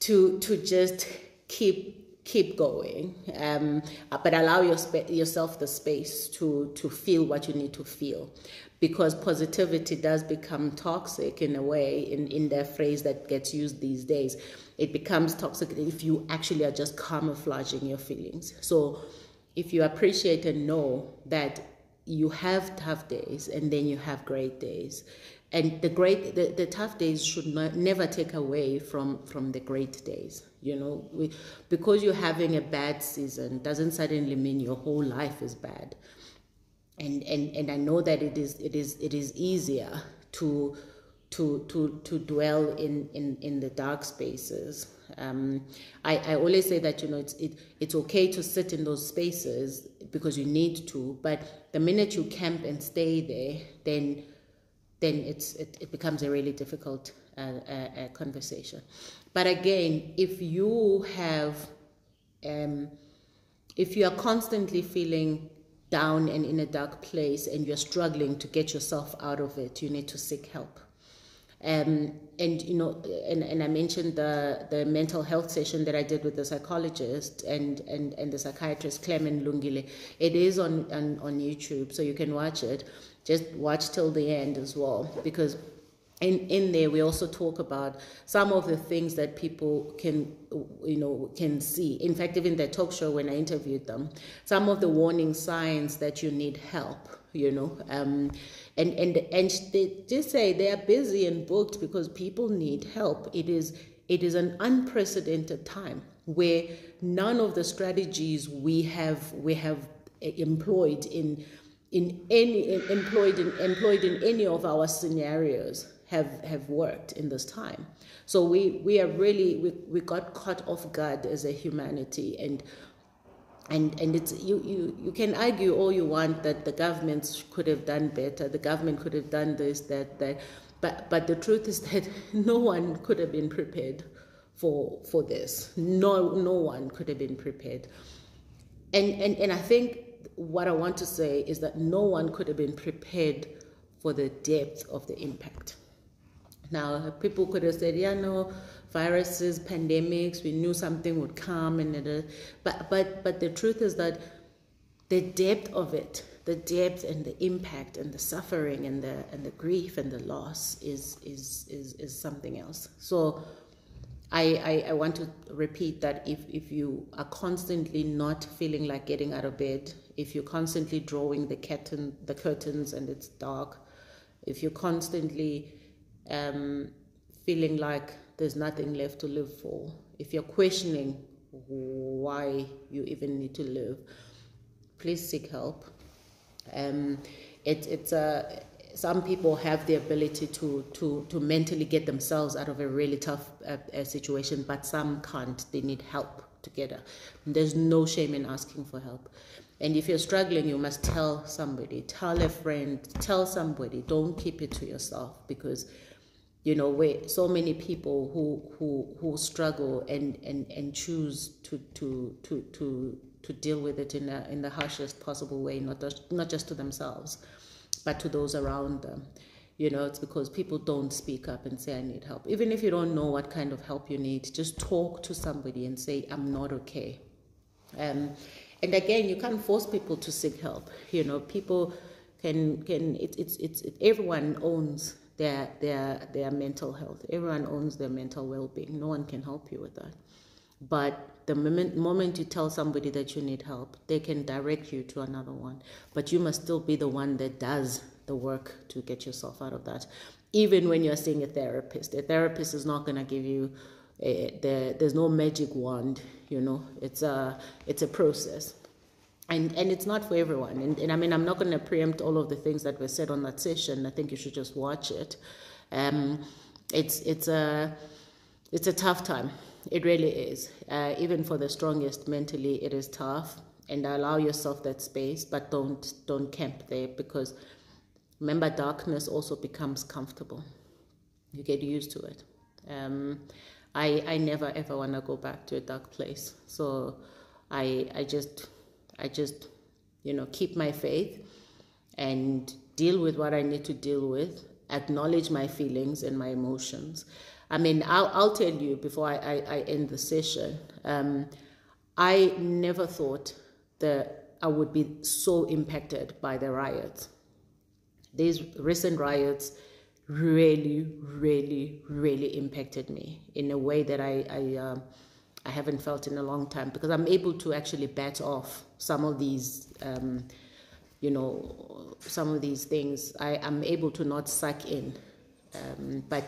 to to just keep keep going, um, but allow your yourself the space to to feel what you need to feel, because positivity does become toxic in a way in in that phrase that gets used these days. It becomes toxic if you actually are just camouflaging your feelings. So if you appreciate and know that you have tough days and then you have great days and the great the, the tough days should not, never take away from from the great days you know we, because you're having a bad season doesn't suddenly mean your whole life is bad and and and i know that it is it is it is easier to to to to dwell in in in the dark spaces. Um, I, I always say that you know it's it, it's okay to sit in those spaces because you need to, but the minute you camp and stay there, then then it's it, it becomes a really difficult uh, uh, conversation. But again, if you have um, if you are constantly feeling down and in a dark place and you're struggling to get yourself out of it, you need to seek help. Um, and you know, and, and I mentioned the the mental health session that I did with the psychologist and and, and the psychiatrist Clement Lungile. It is on, on on YouTube, so you can watch it. Just watch till the end as well, because in, in there we also talk about some of the things that people can you know can see. In fact even the talk show when i interviewed them some of the warning signs that you need help you know um, and and and they just say they are busy and booked because people need help. It is it is an unprecedented time where none of the strategies we have we have employed in in any employed in employed in any of our scenarios have have worked in this time. So we we are really we, we got caught off guard as a humanity and and and it's you, you you can argue all you want that the governments could have done better, the government could have done this, that that but but the truth is that no one could have been prepared for for this. No no one could have been prepared. And and, and I think what I want to say is that no one could have been prepared for the depth of the impact. Now, people could have said, yeah, no, viruses, pandemics, we knew something would come, and but but but the truth is that the depth of it, the depth and the impact and the suffering and the and the grief and the loss is is is is something else. So. I, I, I want to repeat that if, if you are constantly not feeling like getting out of bed, if you're constantly drawing the curtain, the curtains and it's dark, if you're constantly um, feeling like there's nothing left to live for, if you're questioning why you even need to live, please seek help. Um, it, it's a some people have the ability to, to, to mentally get themselves out of a really tough uh, uh, situation, but some can't. They need help together. There's no shame in asking for help. And if you're struggling, you must tell somebody, tell a friend, tell somebody. Don't keep it to yourself because you know where so many people who who who struggle and and and choose to to to to to deal with it in a, in the harshest possible way not just not just to themselves but to those around them. You know it's because people don't speak up and say i need help. Even if you don't know what kind of help you need just talk to somebody and say i'm not okay. Um, and again you can't force people to seek help. You know people can can it, it's it's it, everyone owns their their their mental health. Everyone owns their mental well-being. No one can help you with that. But the moment, moment you tell somebody that you need help, they can direct you to another one. But you must still be the one that does the work to get yourself out of that. Even when you're seeing a therapist, a therapist is not going to give you. A, the, there's no magic wand, you know. It's a it's a process and and it's not for everyone. And, and i mean i'm not going to preempt all of the things that were said on that session. I think you should just watch it. Um, it's it's a it's a tough time. It really is. Uh, even for the strongest mentally it is tough. And allow yourself that space but don't don't camp there because remember darkness also becomes comfortable. You get used to it. Um, i i never ever want to go back to a dark place. So i i just I just, you know, keep my faith and deal with what I need to deal with, acknowledge my feelings and my emotions. I mean, I'll, I'll tell you before I, I, I end the session, um, I never thought that I would be so impacted by the riots. These recent riots really, really, really impacted me in a way that I, I uh, I haven't felt in a long time because I'm able to actually bat off some of these, um, you know, some of these things. I am able to not suck in, um, but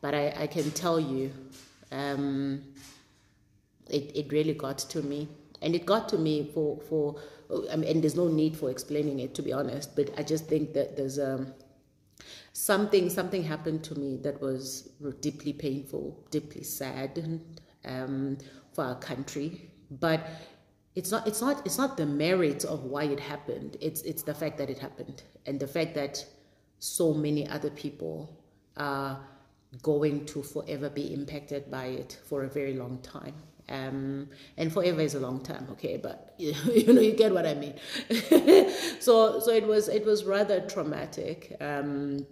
but I, I can tell you, um, it it really got to me, and it got to me for for. I mean, and there's no need for explaining it to be honest, but I just think that there's a something something happened to me that was deeply painful, deeply sad um, for our country. But it's not it's not it's not the merit of why it happened. It's it's the fact that it happened and the fact that so many other people are going to forever be impacted by it for a very long time. Um, and forever is a long time, okay, but you know you get what I mean. so so it was it was rather traumatic. Um,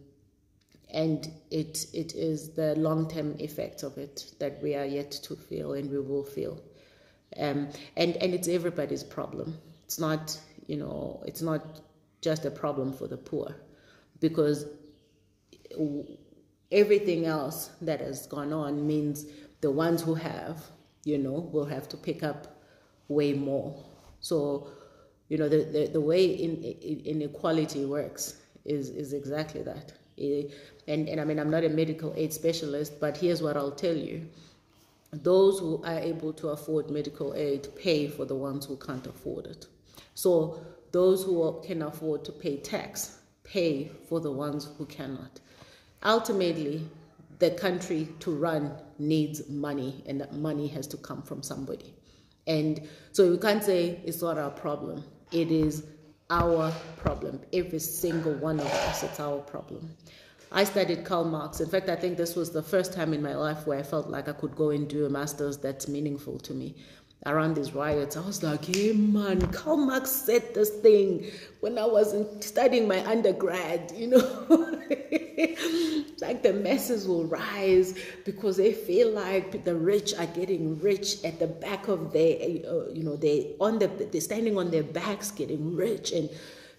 and it it is the long term effects of it that we are yet to feel and we will feel, um, and and it's everybody's problem. It's not you know it's not just a problem for the poor, because everything else that has gone on means the ones who have you know will have to pick up way more. So you know the the, the way in, in inequality works is is exactly that Eh, and, and I mean, I'm not a medical aid specialist, but here's what I'll tell you. Those who are able to afford medical aid pay for the ones who can't afford it. So those who can afford to pay tax pay for the ones who cannot. Ultimately, the country to run needs money, and that money has to come from somebody. And so you can't say it's not our problem. It is our problem. Every single one of us, it's our problem. I studied Karl Marx. In fact, I think this was the first time in my life where I felt like I could go and do a master's that's meaningful to me. Around these riots, I was like, hey man, Karl Marx said this thing when I was studying my undergrad, you know. like the masses will rise because they feel like the rich are getting rich at the back of their, uh, you know, they on the they're standing on their backs getting rich, and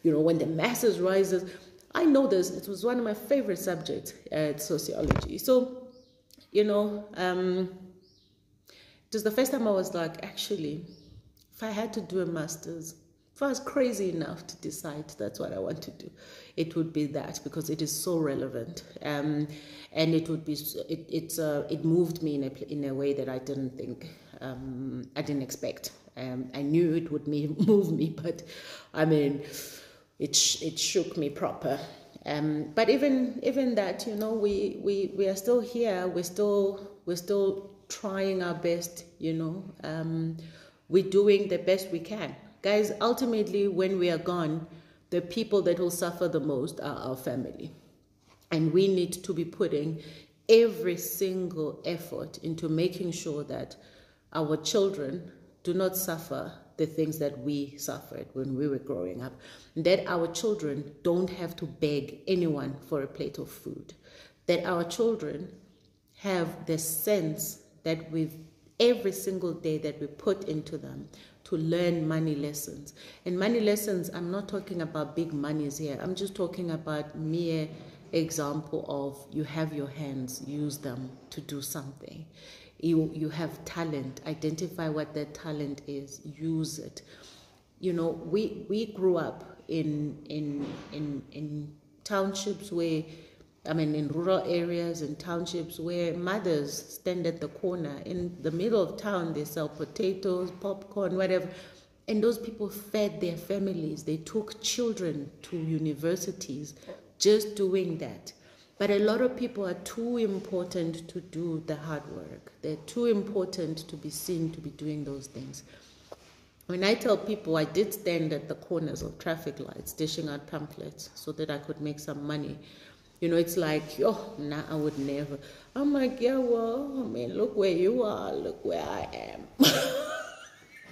you know when the masses rises, I know this. It was one of my favorite subjects at sociology. So, you know, um, it was the first time I was like, actually, if I had to do a master's, if I was crazy enough to decide that's what I want to do, it would be that because it is so relevant, um, and it would be it it uh, it moved me in a in a way that I didn't think um, I didn't expect. Um, I knew it would move me, but I mean, it sh- it shook me proper. Um, but even even that, you know, we, we we are still here. We're still we're still trying our best. You know, um, we're doing the best we can guys, ultimately, when we are gone, the people that will suffer the most are our family. And we need to be putting every single effort into making sure that our children do not suffer the things that we suffered when we were growing up. That our children don't have to beg anyone for a plate of food. That our children have the sense that we've every single day that we put into them to learn money lessons. And money lessons, I'm not talking about big monies here. I'm just talking about mere example of you have your hands, use them to do something. You you have talent, identify what that talent is, use it. You know, we we grew up in in in in townships where I mean, in rural areas and townships where mothers stand at the corner in the middle of town, they sell potatoes, popcorn, whatever. And those people fed their families. They took children to universities just doing that. But a lot of people are too important to do the hard work. They're too important to be seen to be doing those things. When I tell people I did stand at the corners of traffic lights dishing out pamphlets so that I could make some money you know, it's like, oh, nah, I would never. I'm like, yeah, well, I mean, look where you are, look where I am.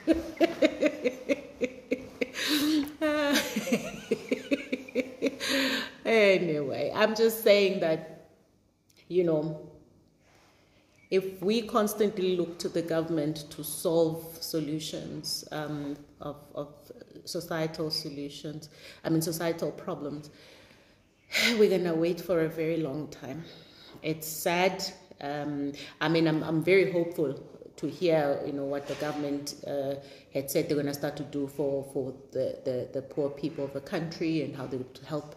anyway, I'm just saying that, you know, if we constantly look to the government to solve solutions um, of, of societal solutions, I mean, societal problems, we're going to wait for a very long time. It's sad. Um, I mean, I'm, I'm very hopeful to hear, you know, what the government uh, had said they're going to start to do for, for the, the, the poor people of the country and how they would help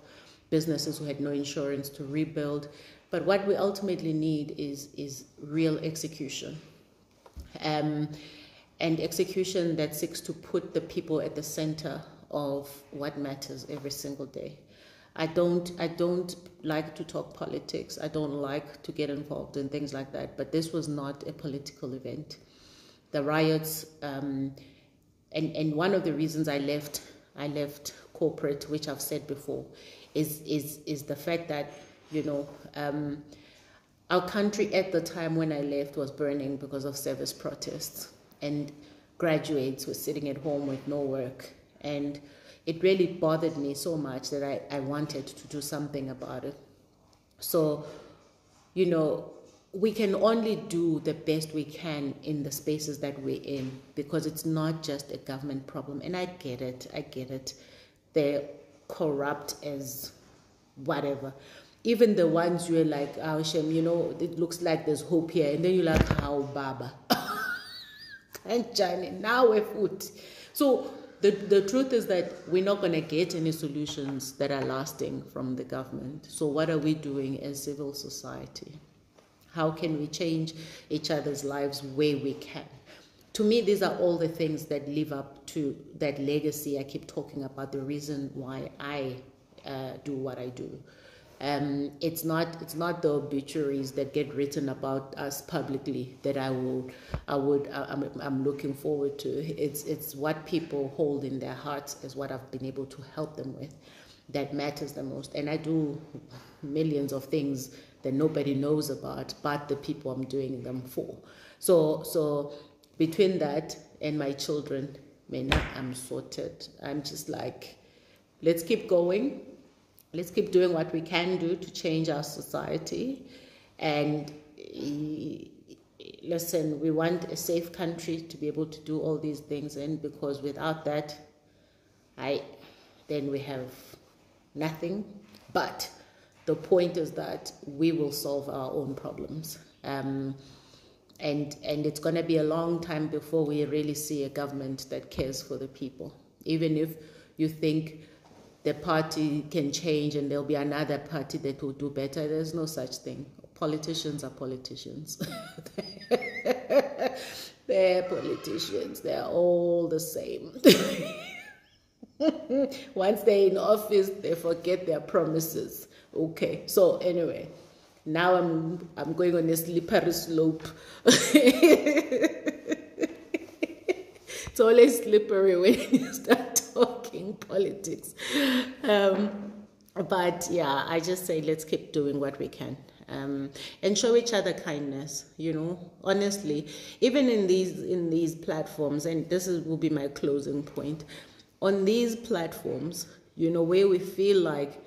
businesses who had no insurance to rebuild. But what we ultimately need is, is real execution. Um, and execution that seeks to put the people at the center of what matters every single day. I don't I don't like to talk politics. I don't like to get involved in things like that. But this was not a political event. The riots, um, and and one of the reasons I left I left corporate, which I've said before, is is is the fact that you know. Um, our country at the time when I left was burning because of service protests, and graduates were sitting at home with no work. And it really bothered me so much that I, I wanted to do something about it. So, you know, we can only do the best we can in the spaces that we're in because it's not just a government problem. And I get it, I get it. They're corrupt as whatever. Even the ones you're like, oh, Shem, you know, it looks like there's hope here. And then you're like, how, Baba? And Johnny, now we're foot. So the, the truth is that we're not going to get any solutions that are lasting from the government. So, what are we doing as civil society? How can we change each other's lives where we can? To me, these are all the things that live up to that legacy I keep talking about, the reason why I uh, do what I do. Um, it's not it's not the obituaries that get written about us publicly that I will I would I'm, I'm looking forward to. It's it's what people hold in their hearts is what I've been able to help them with that matters the most. And I do millions of things that nobody knows about, but the people I'm doing them for. So so between that and my children, man, I'm sorted. I'm just like, let's keep going let's keep doing what we can do to change our society. And listen, we want a safe country to be able to do all these things in because without that, I then we have nothing. But the point is that we will solve our own problems. Um, and and it's going to be a long time before we really see a government that cares for the people. Even if you think the party can change and there'll be another party that will do better. There's no such thing. Politicians are politicians. They're politicians. They're all the same. Once they're in office, they forget their promises. Okay. So anyway, now I'm I'm going on a slippery slope. it's always slippery when you start talking politics. Um, but yeah, I just say let's keep doing what we can. Um, and show each other kindness you know honestly even in these in these platforms and this is, will be my closing point on these platforms you know where we feel like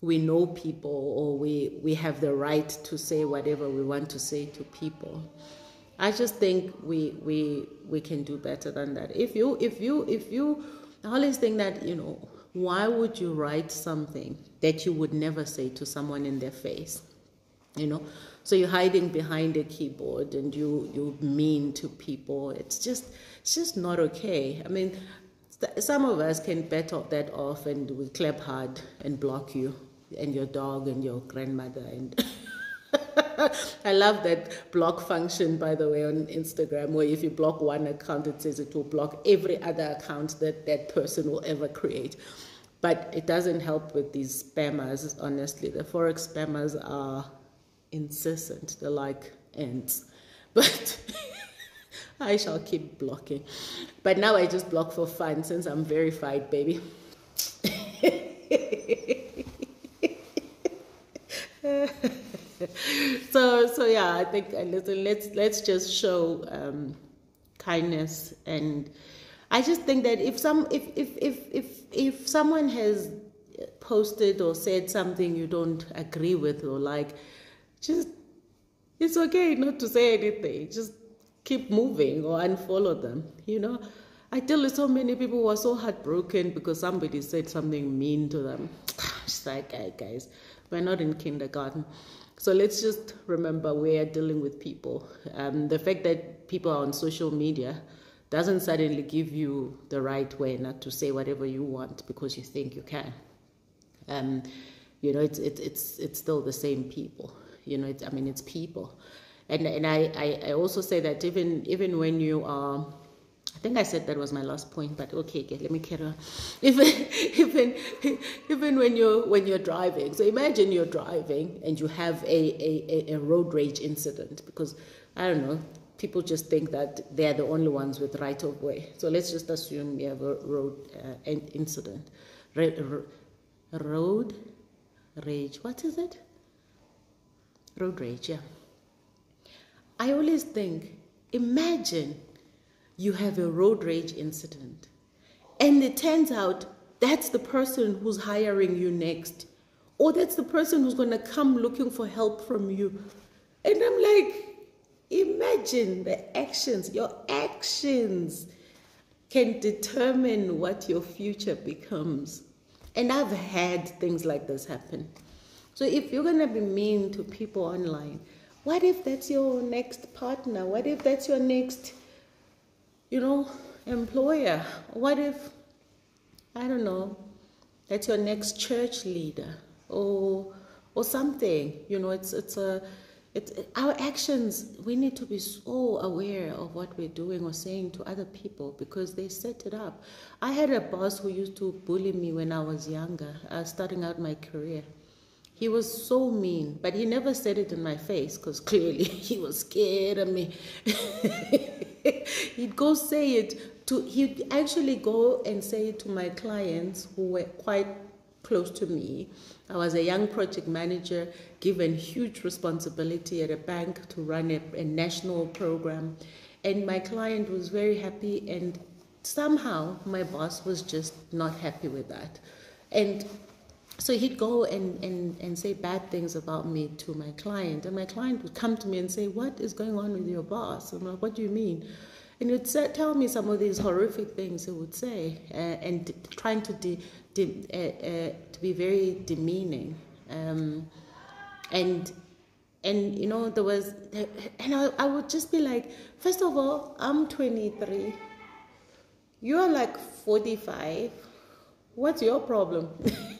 we know people or we we have the right to say whatever we want to say to people I just think we we we can do better than that. If you if you if you I always think that you know why would you write something that you would never say to someone in their face, you know? So you're hiding behind a keyboard and you you mean to people. It's just it's just not okay. I mean, some of us can bet that off and we clap hard and block you and your dog and your grandmother and. I love that block function, by the way, on Instagram, where if you block one account, it says it will block every other account that that person will ever create. But it doesn't help with these spammers, honestly. The Forex spammers are incessant, they're like ants. But I shall keep blocking. But now I just block for fun since I'm verified, baby. so so yeah, I think listen, let's let's just show um, kindness and I just think that if some if if if if if someone has posted or said something you don't agree with or like, just it's okay not to say anything. Just keep moving or unfollow them. You know, I tell so many people were so heartbroken because somebody said something mean to them. It's like, guys, we're not in kindergarten. So let's just remember we are dealing with people. Um, the fact that people are on social media doesn't suddenly give you the right way not to say whatever you want because you think you can. Um, you know, it's, it's, it's, it's still the same people. You know, I mean, it's people. And, and I, I, I also say that even, even when you are I think I said that was my last point, but okay, okay let me carry on. Even, even, even when you're when you're driving, so imagine you're driving and you have a, a, a road rage incident because I don't know, people just think that they're the only ones with right of way. So let's just assume you have a road uh, incident, road rage. What is it? Road rage. Yeah. I always think, imagine you have a road rage incident. And it turns out that's the person who's hiring you next. Or that's the person who's going to come looking for help from you. And I'm like, imagine the actions, your actions can determine what your future becomes. And I've had things like this happen. So if you're going to be mean to people online, what if that's your next partner? What if that's your next you know, employer? What if, I don't know, that's your next church leader or or something? You know, it's it's a it's our actions. We need to be so aware of what we're doing or saying to other people because they set it up. I had a boss who used to bully me when I was younger, uh, starting out my career. He was so mean, but he never said it in my face because clearly he was scared of me. he'd go say it to, he'd actually go and say it to my clients who were quite close to me. I was a young project manager given huge responsibility at a bank to run a, a national program. And my client was very happy, and somehow my boss was just not happy with that. And so he'd go and, and, and say bad things about me to my client. And my client would come to me and say, What is going on with your boss? I'm like, What do you mean? And he'd say, tell me some of these horrific things he would say, uh, and trying to, de, de, uh, uh, to be very demeaning. Um, and and you know there was and I, I would just be like first of all i'm 23 you're like 45 what's your problem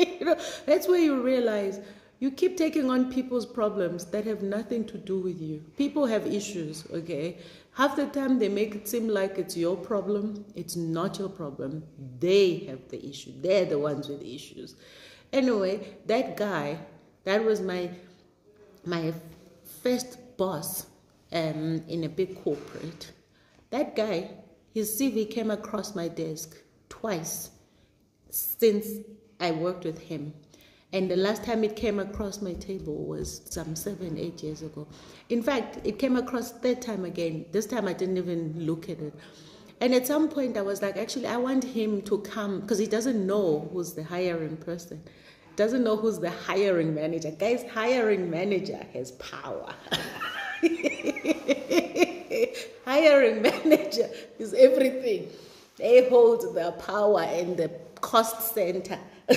you know, that's where you realize you keep taking on people's problems that have nothing to do with you. People have issues, okay? Half the time they make it seem like it's your problem. It's not your problem. They have the issue. They're the ones with the issues. Anyway, that guy, that was my my first boss um, in a big corporate. That guy, his CV came across my desk twice since I worked with him. And the last time it came across my table was some seven, eight years ago. In fact, it came across third time again. This time I didn't even look at it. And at some point I was like, actually, I want him to come because he doesn't know who's the hiring person. Doesn't know who's the hiring manager. Guys, hiring manager has power. hiring manager is everything. They hold the power and the cost center.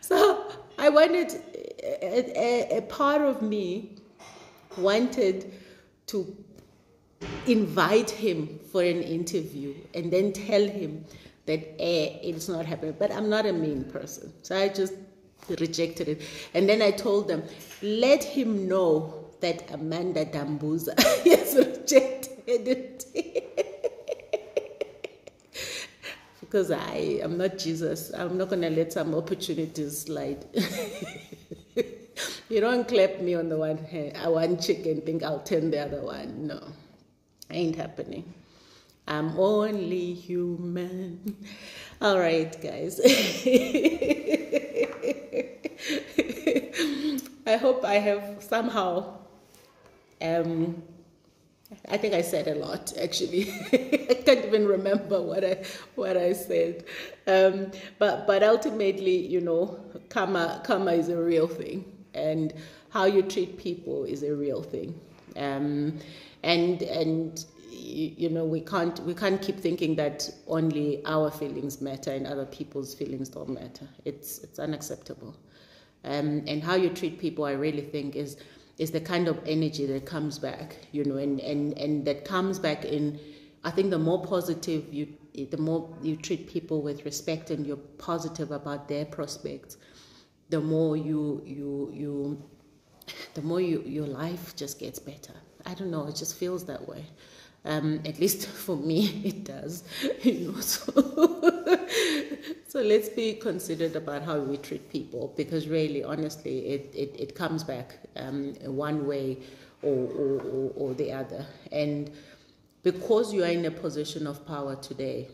so I wanted, a, a, a part of me wanted to invite him for an interview and then tell him that eh, it's not happening. But I'm not a mean person. So I just rejected it. And then I told them, let him know that Amanda Dambuza has rejected it because I am not Jesus. I'm not going to let some opportunities slide. you don't clap me on the one hand, I one cheek and think I'll turn the other one. No, ain't happening. I'm only human. All right, guys. I hope I have somehow um, I think I said a lot actually. I can't even remember what I what I said. Um, but but ultimately, you know, karma karma is a real thing, and how you treat people is a real thing. Um, and and you know we can't we can't keep thinking that only our feelings matter and other people's feelings don't matter. It's it's unacceptable. Um, and how you treat people, I really think is is the kind of energy that comes back, you know, and, and, and that comes back in, I think the more positive you, the more you treat people with respect and you're positive about their prospects, the more you, you, you, the more you, your life just gets better. I don't know, it just feels that way. Um, at least for me, it does. You know, so, so let's be considerate about how we treat people because really, honestly, it, it, it comes back um, one way or, or, or, or the other. And because you are in a position of power today,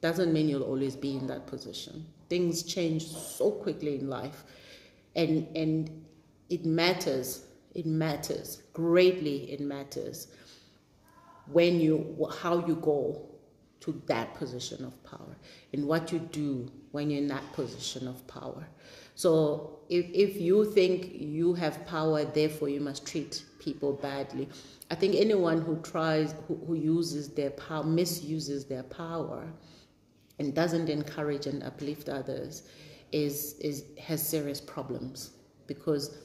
doesn't mean you'll always be in that position. Things change so quickly in life, and and it matters. It matters greatly. It matters when you how you go to that position of power and what you do when you're in that position of power. So if, if you think you have power, therefore you must treat people badly. I think anyone who tries, who, who uses their power, misuses their power, and doesn't encourage and uplift others, is, is has serious problems because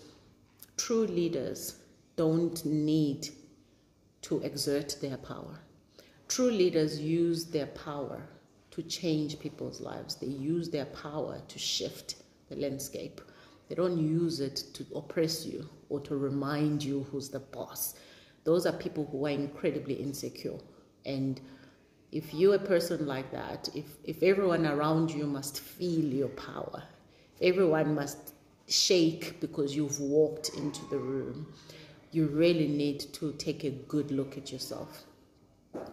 true leaders don't need to exert their power. True leaders use their power to change people's lives. They use their power to shift the landscape. They don't use it to oppress you or to remind you who's the boss. Those are people who are incredibly insecure. And if you're a person like that, if, if everyone around you must feel your power, everyone must shake because you've walked into the room, you really need to take a good look at yourself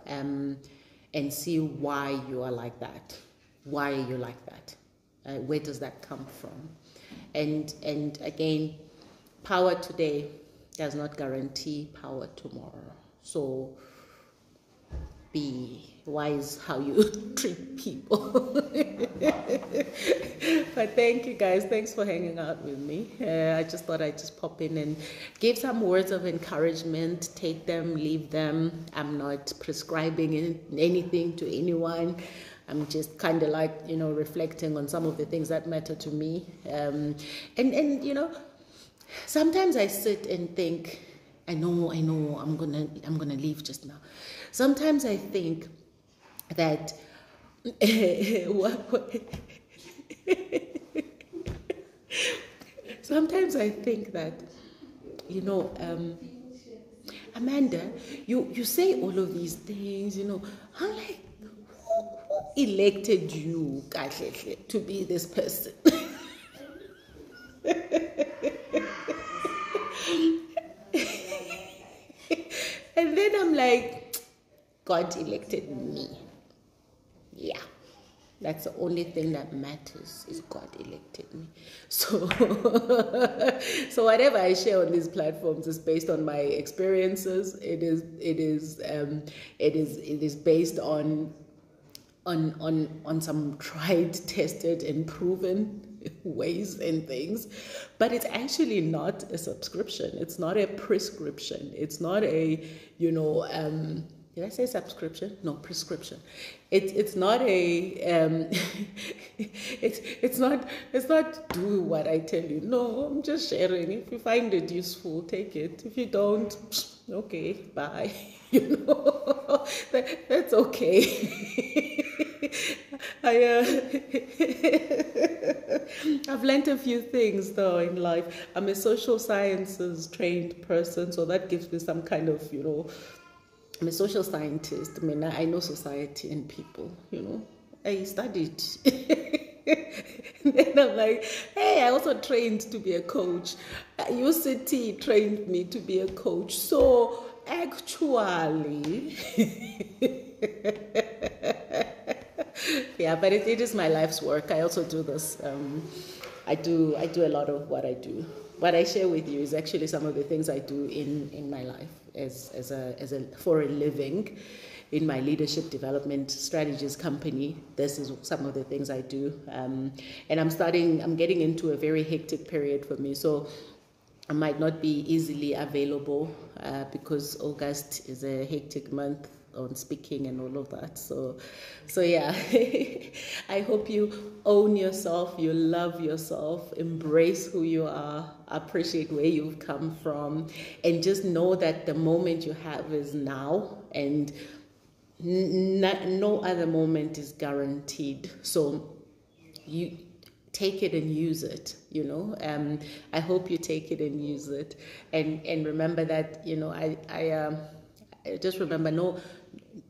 um, and see why you are like that. Why are you like that? Uh, where does that come from? And and again, power today does not guarantee power tomorrow. So be wise how you treat people. but thank you guys. Thanks for hanging out with me. Uh, I just thought I'd just pop in and give some words of encouragement. Take them, leave them. I'm not prescribing anything to anyone. I'm just kind of like, you know, reflecting on some of the things that matter to me. Um, and, and, you know, sometimes I sit and think, I know, I know, I'm gonna, I'm gonna leave just now. Sometimes I think that sometimes I think that, you know, um, Amanda, you, you say all of these things, you know. I'm like, elected you to be this person? and then I'm like, God elected me. That's the only thing that matters is God elected me. So, so whatever I share on these platforms is based on my experiences. It is, it is, um, it is, it is based on on on on some tried, tested, and proven ways and things, but it's actually not a subscription. It's not a prescription. It's not a you know. Um, did I say subscription? No, prescription. It's it's not a um, it's it's not it's not do what I tell you. No, I'm just sharing. If you find it useful, take it. If you don't, okay, bye. You know, that, that's okay. I, uh, I've learned a few things though in life. I'm a social sciences trained person, so that gives me some kind of, you know, I'm a social scientist. I mean, I know society and people, you know. I studied. then I'm like, hey, I also trained to be a coach. UCT trained me to be a coach. So actually, yeah, but it, it is my life's work. I also do this. Um, I do I do a lot of what I do. What I share with you is actually some of the things I do in, in my life as, as, a, as a for a living in my leadership development strategies company. This is some of the things I do. Um, and I'm starting, I'm getting into a very hectic period for me. So I might not be easily available uh, because August is a hectic month on speaking and all of that. So, so yeah, I hope you own yourself, you love yourself, embrace who you are, appreciate where you've come from, and just know that the moment you have is now, and n- no other moment is guaranteed. So, you take it and use it you know um, i hope you take it and use it and and remember that you know i i um, just remember no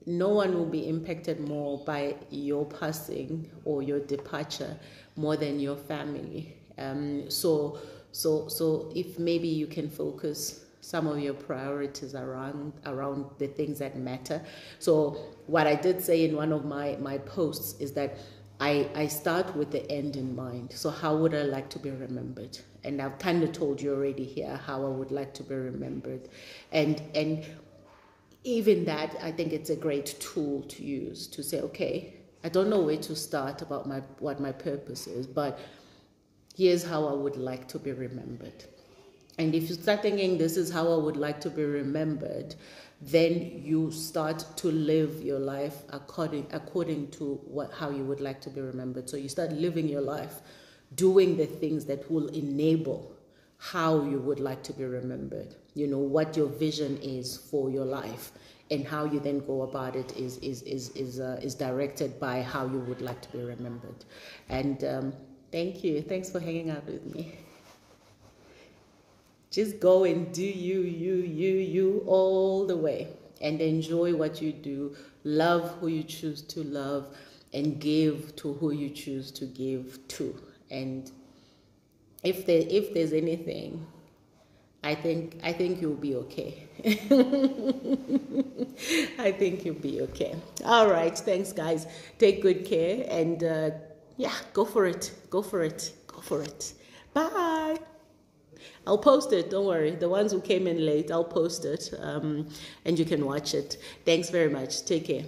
no one will be impacted more by your passing or your departure more than your family um, so so so if maybe you can focus some of your priorities around around the things that matter so what i did say in one of my my posts is that I, I start with the end in mind. So, how would I like to be remembered? And I've kind of told you already here how I would like to be remembered. And, and even that, I think it's a great tool to use to say, okay, I don't know where to start about my, what my purpose is, but here's how I would like to be remembered. And if you start thinking, this is how I would like to be remembered, then you start to live your life according according to what how you would like to be remembered so you start living your life doing the things that will enable how you would like to be remembered you know what your vision is for your life. And how you then go about it is is is is, uh, is directed by how you would like to be remembered. And um, thank you. Thanks for hanging out with me. Just go and do you, you, you, you all the way. And enjoy what you do. Love who you choose to love and give to who you choose to give to. And if there if there's anything, I think I think you'll be okay. I think you'll be okay. All right, thanks guys. Take good care and uh, yeah, go for it. Go for it. Go for it. Bye. I'll post it. Don't worry. The ones who came in late, I'll post it um, and you can watch it. Thanks very much. Take care.